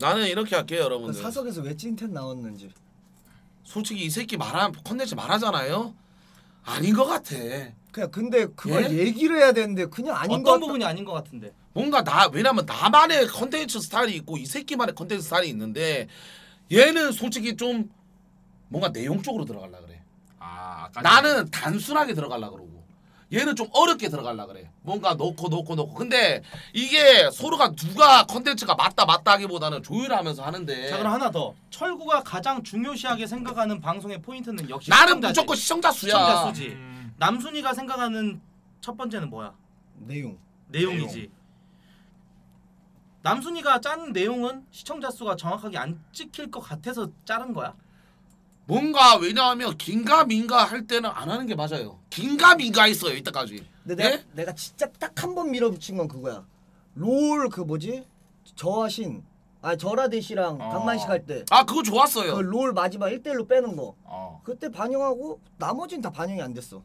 나는 이렇게 할게요 여러분들 그 사석에서 왜 찐텐 나왔는지 솔직히 이 새끼 말한 컨텐츠 말하잖아요 아닌 것 같아 그냥 근데 그걸 예? 얘기를 해야 되는데 그냥 아닌 거 어떤. 부분이 아닌 것 같은데. 뭔가 나 왜냐면 나만의 컨텐츠 스타일이 있고 이 새끼만의 컨텐츠 스타일이 있는데 얘는 솔직히 좀 뭔가 내용 쪽으로 들어갈라 그래. 아 아까 나는 단순하게 들어갈라 그러고 얘는 좀 어렵게 들어갈라 그래. 뭔가 넣고 넣고 넣고. 근데 이게 서로가 누가 컨텐츠가 맞다 맞다 하기보다는 조율하면서 하는데 자 그럼 하나 더. 철구가 가장 중요시하게 생각하는 방송의 포인트는 역시 나는 시청자지. 무조건 시청자 수야. 시청자 수지. 음, 남순이가 생각하는 첫 번째는 뭐야? 내용 내용이지. 남순이가 짠 내용은 시청자 수가 정확하게 안 찍힐 것 같아서 자른 거야. 뭔가 왜냐하면 긴가 민가 할 때는 안 하는 게 맞아요. 긴가 민가 했어요 이때까지. 근데 내가, 예? 내가 진짜 딱 한 번 밀어붙인 건 그거야 롤 그 뭐지 저하신 아 저라대 씨랑 어. 강만식 할때그아 그거 좋았어요. 롤 마지막 1대1로 빼는 거 어. 그때 반영하고 나머진 다 반영이 안 됐어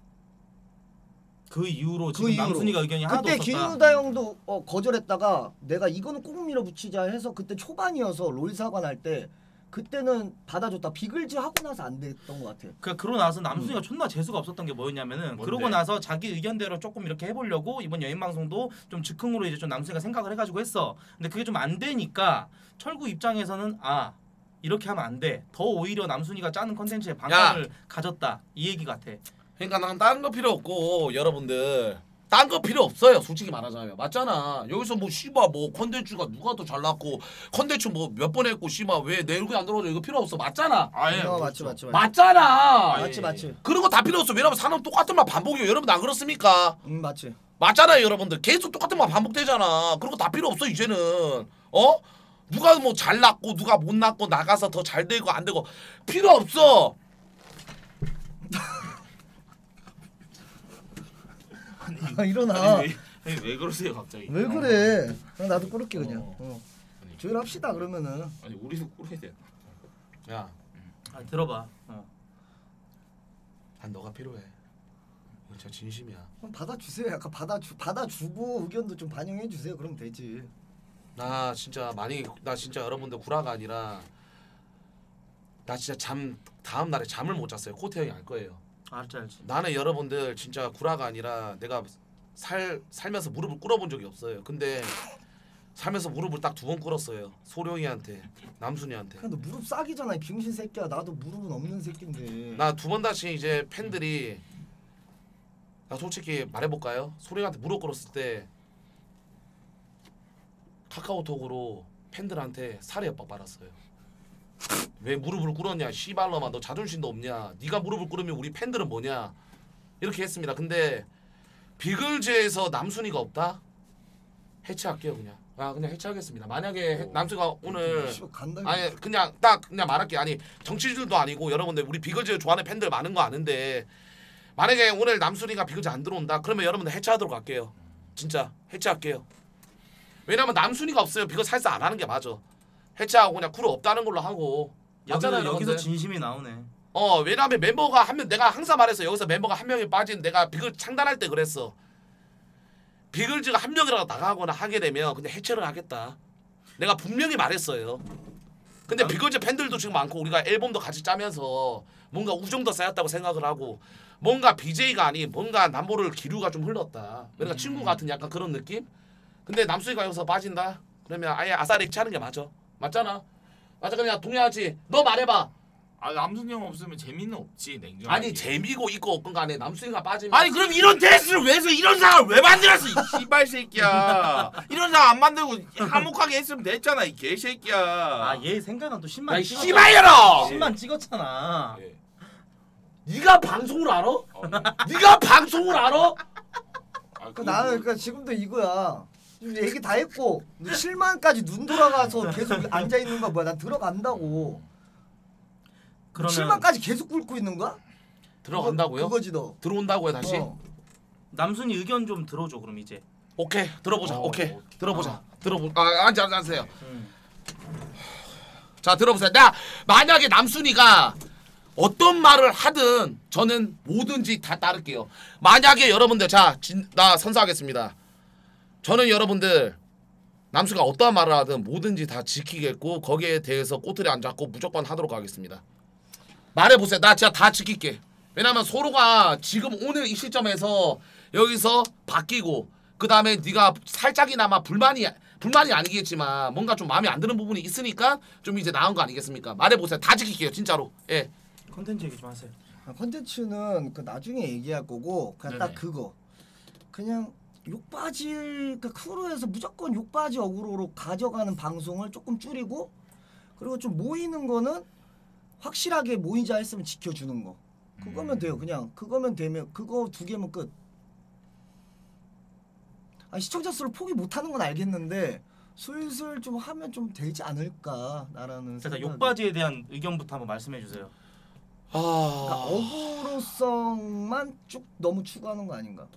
그 이후로 그 지금 이후로. 남순이가 의견이 하나도 그때 없었다. 김유다 형도 어, 거절했다가 내가 이거는 꼭 밀어붙이자 해서 그때 초반이어서 롤 사관 할때 그때는 받아줬다 비글즈 하고 나서 안 됐던 것 같아 그 그러고 나서 남순이가 존나 재수가 없었던 게 뭐였냐면은 뭔데? 그러고 나서 자기 의견대로 조금 이렇게 해보려고 이번 여행 방송도 좀 즉흥으로 이제 좀 남순이가 생각을 해가지고 했어. 근데 그게 좀 안 되니까 철구 입장에서는 아 이렇게 하면 안 돼. 더 오히려 남순이가 짜는 컨텐츠에 반감을 가졌다 이 얘기 같아. 그러니까 난 다른 거 필요 없고 여러분들 딴 거 필요 없어요. 솔직히 말하자면. 맞잖아. 여기서 뭐 씨발 뭐 컨텐츠가 누가 더 잘났고 컨텐츠 뭐 몇 번 했고 씨발 왜 내 얼굴이 안 들어오죠 이거 필요 없어. 맞잖아. 아예. 어, 맞지 맞지 맞지. 맞잖아. 예. 맞지 맞지. 그런 거 다 필요 없어. 왜냐면 사람 똑같은 말 반복이에요. 여러분 안 그렇습니까? 음 맞지. 맞잖아요 여러분들. 계속 똑같은 말 반복되잖아. 그런 거 다 필요 없어 이제는. 어? 누가 뭐 잘났고 누가 못 났고 나가서 더 잘 되고 안 되고 필요 없어 아, 일어나. 아니, 왜, 아니, 왜 그러세요 갑자기? 왜 그래? 그냥 나도 꿇을게 그냥. 어. 어. 조율합시다 그러면은. 아니 우리도 꿀해야 돼. 야. 아, 들어봐. 어. 난 너가 필요해. 이건 진짜 진심이야. 그럼 받아주세요. 약간 받아주, 받아주고 의견도 좀 반영해 주세요. 그럼 되지. 나 진짜 많이 나 진짜 여러분들 구라가 아니라 나 진짜 잠 다음 날에 잠을 못 잤어요. 코트 형이 알 거예요 알지 알지. 나는 여러분들 진짜 구라가 아니라 내가 살 살면서 무릎을 꿇어본 적이 없어요 근데 살면서 무릎을 딱 두 번 꿇었어요 소룡이한테 남순이한테 너 무릎 싸기잖아 이 병신 새끼야 나도 무릎은 없는 새끼인데 나 두 번 다시 이제 팬들이 나 솔직히 말해볼까요? 소룡한테 무릎 꿇었을 때 카카오톡으로 팬들한테 살해 협박 받았어요. 왜 무릎을 꿇었냐? 씨발놈아 너 자존심도 없냐? 네가 무릎을 꿇으면 우리 팬들은 뭐냐? 이렇게 했습니다. 근데 비글즈에서 남순이가 없다? 해체할게요 그냥. 아 그냥 해체하겠습니다. 만약에 해- 남수가 오늘. 아니 그냥 딱 그냥 말할게 아니 정치질도 아니고 여러분들 우리 비글즈 좋아하는 팬들 많은 거 아는데 만약에 오늘 남순이가 비글즈 안 들어온다 그러면 여러분들 해체하도록 할게요 진짜 해체할게요 왜냐면 남순이가 없으면 비글즈 살사 안 하는 게 맞아 해체하고 그냥 쿠루 없다는 걸로 하고. 여기서 맞잖아요, 여기서 여러분들. 진심이 나오네. 어 왜냐면 멤버가 한 명 내가 항상 말했어. 여기서 멤버가 한 명이 빠진 내가 비글 창단할 때 그랬어. 비글즈가 한 명이라도 나가거나 하게 되면 그냥 해체를 하겠다. 내가 분명히 말했어요. 근데 난- 비글즈 팬들도 지금 많고 우리가 앨범도 같이 짜면서 뭔가 우정도 쌓였다고 생각을 하고 뭔가 BJ가 아닌 뭔가 남보를 기류가 좀 흘렀다. 그러니까 친구 같은 약간 그런 느낌? 근데 남수이가 여기서 빠진다? 그러면 아예 아싸리 해체하는 게 맞아 맞잖아 맞아 그냥 동의하지 너 말해봐 아 남순이 형 없으면 재미는 없지 냉정하게. 아니 재미고 있고 없건 간에 남수이가 빠지면 아니 그럼 이런 테스트를 왜 해서 이런 상을 왜 만들었어 이 씨발 새끼야 이런 상 안 만들고 화목하게 했으면 됐잖아 이 개새끼야 아 얘 생각은 또 10만 야이 찍었잖아. 씨발년아 10만 찍었잖아. 예. 네가 방송을 알아? 어, 네가 방송을 알아? 아, 그 나는 그러니까 지금도 이거야. 얘기 다 했고 7만까지 눈 돌아가서 계속 앉아 있는 거야 뭐야? 난 들어간다고. 그러면 7만까지 계속 굴고 있는 거야? 들어간다고요? 그거, 지 너. 들어온다고요 다시? 어. 남순이 의견 좀 들어줘 그럼 이제. 오케이 들어보자 어, 오케이 어. 들어보자 들어보 아 앉아 앉아 앉으세요 음. 자 들어보세요 나 만약에 남순이가 어떤 말을 하든 저는 뭐든지 다 따를게요 만약에 여러분들 자나 선사하겠습니다 저는 여러분들 남수가 어떠한 말을 하든 뭐든지 다 지키겠고 거기에 대해서 꼬투리 안 잡고 무조건 하도록 하겠습니다. 말해보세요. 나 진짜 다 지킬게. 왜냐면 서로가 지금 오늘 이 시점에서 여기서 바뀌고 그 다음에 네가 살짝이나마 불만이 불만이 아니겠지만 뭔가 좀 마음에 안 드는 부분이 있으니까 좀 이제 나온 거 아니겠습니까? 말해보세요. 다 지킬게요 진짜로. 예. 컨텐츠 얘기 좀 하세요. 아, 컨텐츠는 그 나중에 얘기할 거고 그냥 딱 네네. 그거. 그냥 욕받이 그러니까 크루에서 무조건 욕받이 어그로로 가져가는 방송을 조금 줄이고 그리고 좀 모이는 거는 확실하게 모이자 했으면 지켜주는 거. 그거면 음. 돼요. 그냥 그거면 되면 그거 두 개면 끝. 아, 시청자 수를 포기 못하는 건 알겠는데 슬슬 좀 하면 좀 되지 않을까 나라는 일단. 욕바지에 대한 의견부터 한번 말씀해 주세요. 그러니까 아... 어그로성만 쭉 너무 추구하는 거 아닌가?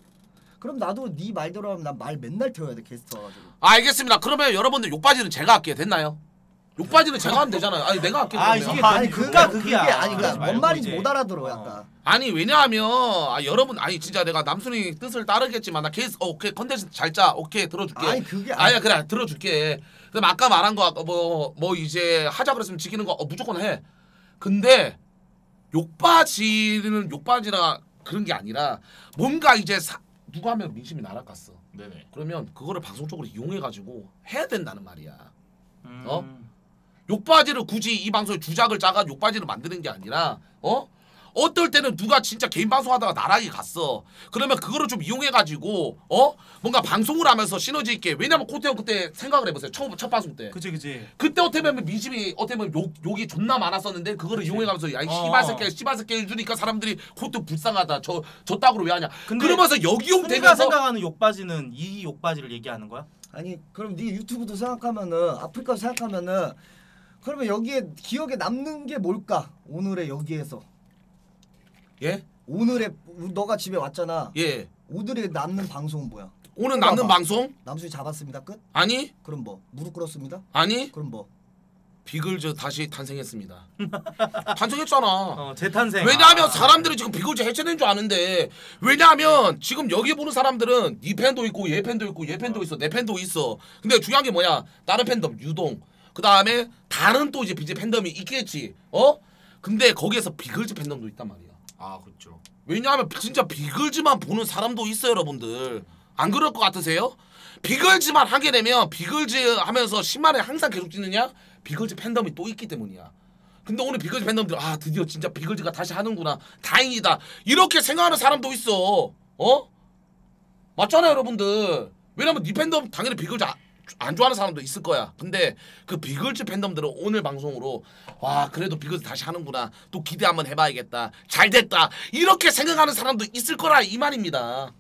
그럼 나도 네 말대로 하면 난말 맨날 태워야 돼 게스트 와가지고. 알겠습니다 그러면 여러분들 욕바지는 제가 할게요 됐나요? 욕바지는 제가 하면 되잖아요 아니 내가 할게요 아, 그러면. 이게 아니 그가 그게. 아니 그러니까 뭔 말인지. 못 알아들어 어. 약간. 아니 왜냐하면 아, 여러분 아니 진짜 내가 남순이 뜻을 따르겠지만 나 케이스 어, 오케이 컨텐츠 잘 짜 오케이 들어줄게 아니 그게 아니야 그래 들어줄게 그럼 아까 말한 거뭐뭐 이제 하자 그랬으면 지키는 거 어, 무조건 해 근데 욕바지는 욕바지라 그런 게 아니라 뭔가 이제 사, 누가 하면 민심이 날아갔어 네네 그러면 그거를 방송 쪽으로 이용해 가지고 해야 된다는 말이야 음. 어? 욕바지를 굳이 이 방송에 주작을 짜가 욕바지를 만드는 게 아니라 어? 어떨 때는 누가 진짜 개인 방송하다가 나락이 갔어. 그러면 그거를 좀 이용해가지고 어 뭔가 방송을 하면서 시너지 있게 왜냐면 코테형 그때 생각을 해보세요. 처음 첫 방송 때. 그치 그치. 그때 어떻게 보면 민심이 어떻게 보면 욕 욕이 존나 많았었는데 그거를 그치. 이용해가면서 야이 어. 씨발 새끼 씨발 새끼 해주니까 사람들이 코트 불쌍하다 저저 딱으로 왜 하냐. 그러면서 순이가 되면서 생각하는 욕바지는 이 욕바지를 얘기하는 거야? 아니 그럼 네 유튜브도 생각하면은 아프리카도 생각하면은 그러면 여기에 기억에 남는 게 뭘까? 오늘의 여기에서 예 오늘의 너가 집에 왔잖아. 예. 오늘의 남는 방송은 뭐야? 오늘 남는 봐봐. 방송 남순이 잡았습니다. 끝? 아니 그럼 뭐 무릎 꿇었습니다. 아니 그럼 뭐 비글즈 다시 탄생했습니다. [laughs] 탄생했잖아. 어 재탄생. 왜냐하면 아. 사람들이 지금 비글즈 해체된 줄 아는데 왜냐하면 지금 여기 보는 사람들은 네 팬도 있고 얘 팬도 있고 얘 팬도 있어 내 팬도 있어 근데 중요한 게 뭐야 다른 팬덤 유동 그 다음에 다른 또 이제 비즈 팬덤이 있겠지 어 근데 거기에서 비글즈 팬덤도 있단 말이야 아 그렇죠. 왜냐하면 진짜 비글즈만 보는 사람도 있어요 여러분들. 안 그럴 것 같으세요? 비글즈만 하게 되면 비글즈 하면서 10만에 항상 계속 찍느냐? 비글즈 팬덤이 또 있기 때문이야. 근데 오늘 비글즈 팬덤들 아 드디어 진짜 비글즈가 다시 하는구나. 다행이다. 이렇게 생각하는 사람도 있어. 어? 맞잖아요 여러분들. 왜냐면 네 팬덤 당연히 비글즈 아, 안 좋아하는 사람도 있을 거야. 근데 그 비글즈 팬덤들은 오늘 방송으로 와 그래도 비글즈 다시 하는구나. 또 기대 한번 해봐야겠다. 잘 됐다. 이렇게 생각하는 사람도 있을 거라 이 말입니다.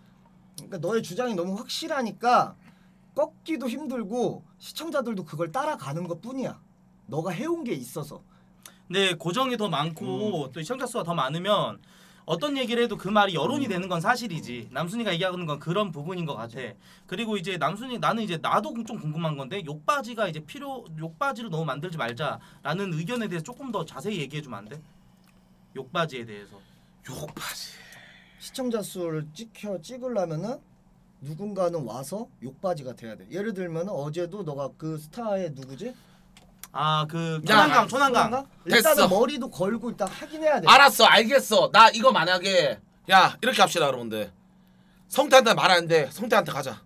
그러니까 너의 주장이 너무 확실하니까 꺾기도 힘들고 시청자들도 그걸 따라가는 것 뿐이야. 너가 해온 게 있어서. 근데 고정이 더 많고 또 시청자 수가 더 많으면 어떤 얘기를 해도 그 말이 여론이 되는 건 사실이지. 남순이가 얘기하는 건 그런 부분인 것 같아. 그리고 이제 남순이 나는 이제 나도 좀 궁금한 건데 욕바지가 이제 필요 욕바지를 너무 만들지 말자라는 의견에 대해서 조금 더 자세히 얘기해 주면 안 돼? 욕바지에 대해서. 욕바지. 시청자 수를 찍혀 찍으려면은 누군가는 와서 욕바지가 돼야 돼. 예를 들면 어제도 너가 그 스타의 누구지? 아그 야, 초난강 초난강. 됐어. 머리도 걸고 일단 하긴 해야 돼. 알았어 알겠어 나 이거 만약에 야 이렇게 합시다 여러분들 성태한테 말하는데 성태한테 가자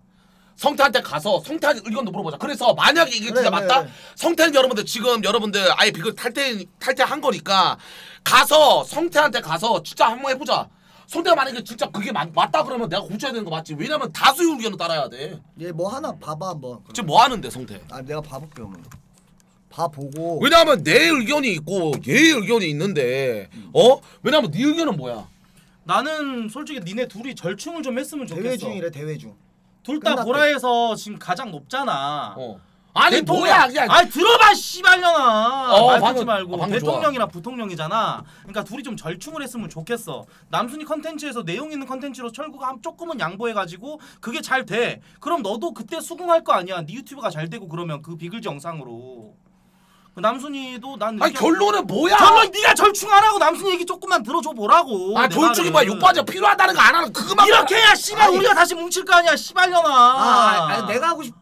성태한테 가서 성태한테 의견도 물어보자 그래서 만약에 이게 그래, 진짜 그래, 맞다 그래. 성태는 여러분들 지금 여러분들 아예 비글 탈퇴 탈퇴한 거니까 가서 성태한테 가서 진짜 한번 해보자 성태가 만약에 진짜 그게 맞, 맞다 그러면 내가 고쳐야 되는 거 맞지 왜냐면 다수의 의견을 따라야 돼 얘 뭐 하나 봐봐 한번. 지금 뭐 하는데 성태 아 내가 봐볼게 그러면. 봐 보고. 왜냐하면 내 의견이 있고 얘의 의견이 있는데 어? 왜냐면 네 의견은 뭐야? 나는 솔직히 니네 둘이 절충을 좀 했으면 좋겠어. 대회 중이래 대회 중. 둘 다 끝났대. 보라에서 지금 가장 높잖아. 어. 아니 대통령- 뭐야 그냥. 아니 들어봐 씨발년아. 어, 말 방금- 끊지 말고. 어, 방금 대통령이랑 부통령이잖아. 그러니까 둘이 좀 절충을 했으면 좋겠어. 남순이 컨텐츠에서 내용 있는 컨텐츠로 철구가 한 조금은 양보해 가지고 그게 잘 돼. 그럼 너도 그때 수긍할 거 아니야. 네 유튜브가 잘 되고 그러면 그 비글즈 영상으로. 그 남순이도 난 아니 결론은 뭐야 결론 네가 절충하라고 남순이 얘기 조금만 들어줘 보라고 아내 돌쭉이 뭐야. 욕받아 필요하다는 거 안 하는 그거만 이렇게 해야 씨발. 우리가 다시 뭉칠 거 아니야 씨발년아 아, 아니, 내가 하고 싶.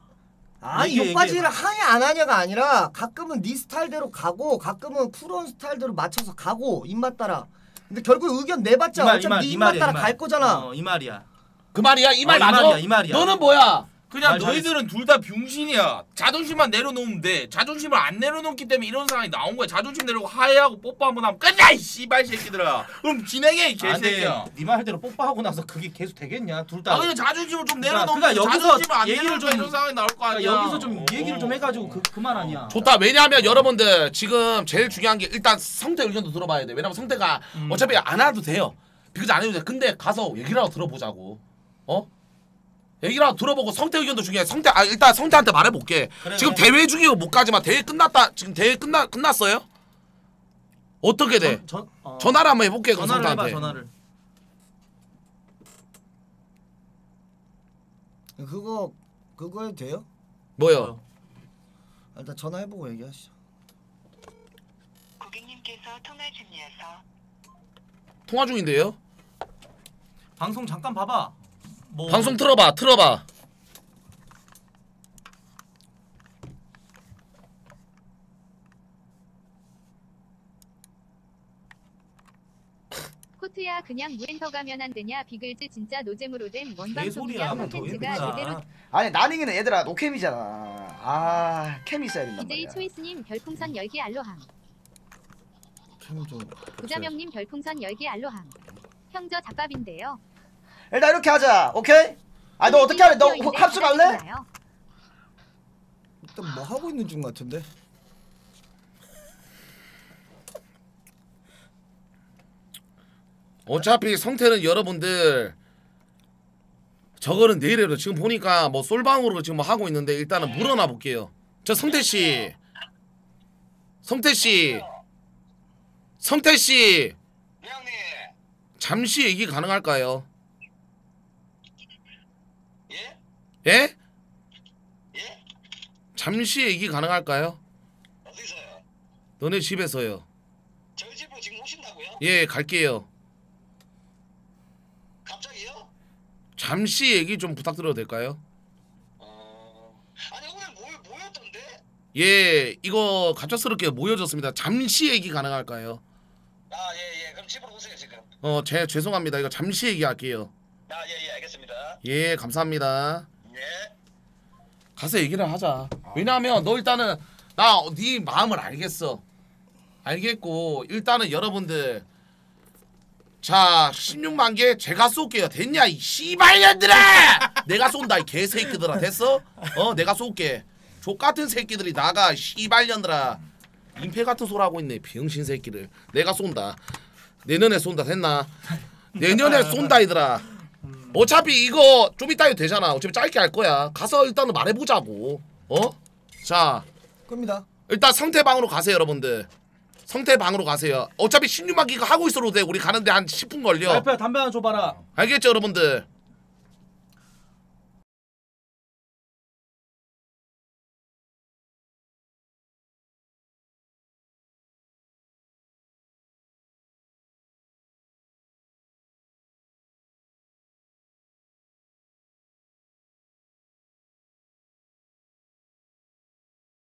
아니 얘기해. 하냐 안 하냐가 아니라 가끔은 네 스타일대로 가고 가끔은 푸른 스타일대로 맞춰서 가고 입맛 따라. 근데 결국 의견 내봤자 이 말, 이 어차피 말, 네이 입맛 말이야, 따라 이 말. 갈 거잖아. 어, 이 말이야 그 말이야 이말 어, 이 맞아 말이야, 이 말이야. 너는 뭐야 그냥. 너희들은 둘 다 병신이야. 자존심만 내려놓으면 돼. 자존심을 안 내려놓기 때문에 이런 상황이 나온 거야. 자존심 내려고 하해하고 뽀뽀 한번 하면 끝나 이 씨발 새끼들아. 그럼 진행해 이 아, 개새끼야. 네 말대로 뽀뽀하고 나서 그게 계속 되겠냐 둘 다. 아 그냥 자존심을 좀 그러니까- 내려놓으면 그러니까 여기서 자존심을 안 얘기를 내려놓으면 좀- 이런 상황이 나올 거 아니야. 그러니까 여기서 좀 어. 얘기를 좀 해가지고 그그말 아니야. 좋다 왜냐하면 여러분들 지금 제일 중요한 게 일단 성태 의견도 들어봐야 돼 왜냐면 성태가 음. 어차피 안 와도 돼요 비교지 안 해도 돼 근데 가서 얘기라도 들어보자고 어? 얘기라도 들어보고 성태 의견도 중요해 성태 아 일단 성태한테 말해볼게 그래, 지금 그래. 대회 중이고 못 가지만 대회 끝났다 지금 대회 끝나 끝났어요? 어떻게 돼? 전, 전, 어, 전화를 한번 해볼게 그 전화를 해봐 성태한테 전화를. 그거 그거 해도 돼요? 뭐요? 아, 일단 전화해보고 얘기하시죠. 고객님께서 통화 중이어서 통화 중인데요? 방송 잠깐 봐봐. 뭐 방송 틀어봐 틀어봐 코트야 그냥 무엔터 가면 안 되냐 비글즈 진짜 노잼으로 된 원방송이야 콘텐츠가. 제대로 아니 나닝이는 얘들아 노캠이잖아. 아 캠이 있어야 된단 DJ 말이야. 초이스님 별풍선 10개 알로함 캠 좀. 부자명님 별풍선 10개 알로함 형저 잡밥인데요 일단 이렇게 하자. 오케이? 아너 어떻게 할래? 너 합숙할래? 일단 뭐 하고 있는 중 같은데. 어차피 성태는 여러분들 저거는 내일에로 지금 보니까 뭐 솔방으로 지금 뭐 하고 있는데 일단은 물어나 볼게요. 저 성태 씨, 성태 씨, 성태 씨 네. 잠시 얘기 가능할까요? 예? 예? 예? 잠시 얘기 가능할까요? 어디서요? 너네 집에서요. 저희 집으로 지금 오신다고요? 예, 갈게요. 갑자기요? 잠시 얘기 좀 부탁드려도 될까요? 어. 아니 오늘 모 모였던데? 예, 이거 갑작스럽게 모여졌습니다. 잠시 얘기 가능할까요? 아 예 예. 그럼 집으로 오세요 지금. 어, 제 죄송합니다. 이거 잠시 얘기할게요. 아 예 예 알겠습니다. 예, 감사합니다. 예. 가서 얘기를 하자. 왜냐하면 너 일단은 나 네 마음을 알겠어. 알겠고 일단은 여러분들 자 16만 개 제가 쏠게요. 됐냐 이 씨발년들아! 내가 쏜다 이 개새끼들아 됐어? 어 내가 쏠게. 족 같은 새끼들이 나가 씨발년들아. 임패 같은 소리 하고 있네 병신 새끼를. 내가 쏜다. 내년에 쏜다 됐나? 내년에 쏜다 이들아. 어차피 이거 좀 이따 해도 되잖아. 어차피 짧게 할 거야. 가서 일단은 말해보자고. 어? 자, 겁니다. 일단 성태방으로 가세요, 여러분들. 성태방으로 가세요. 어차피 신유막 이거 하고 있어도 돼. 우리 가는데 한 10분 걸려. 알파야 담배 하나 줘봐라 알겠죠, 여러분들?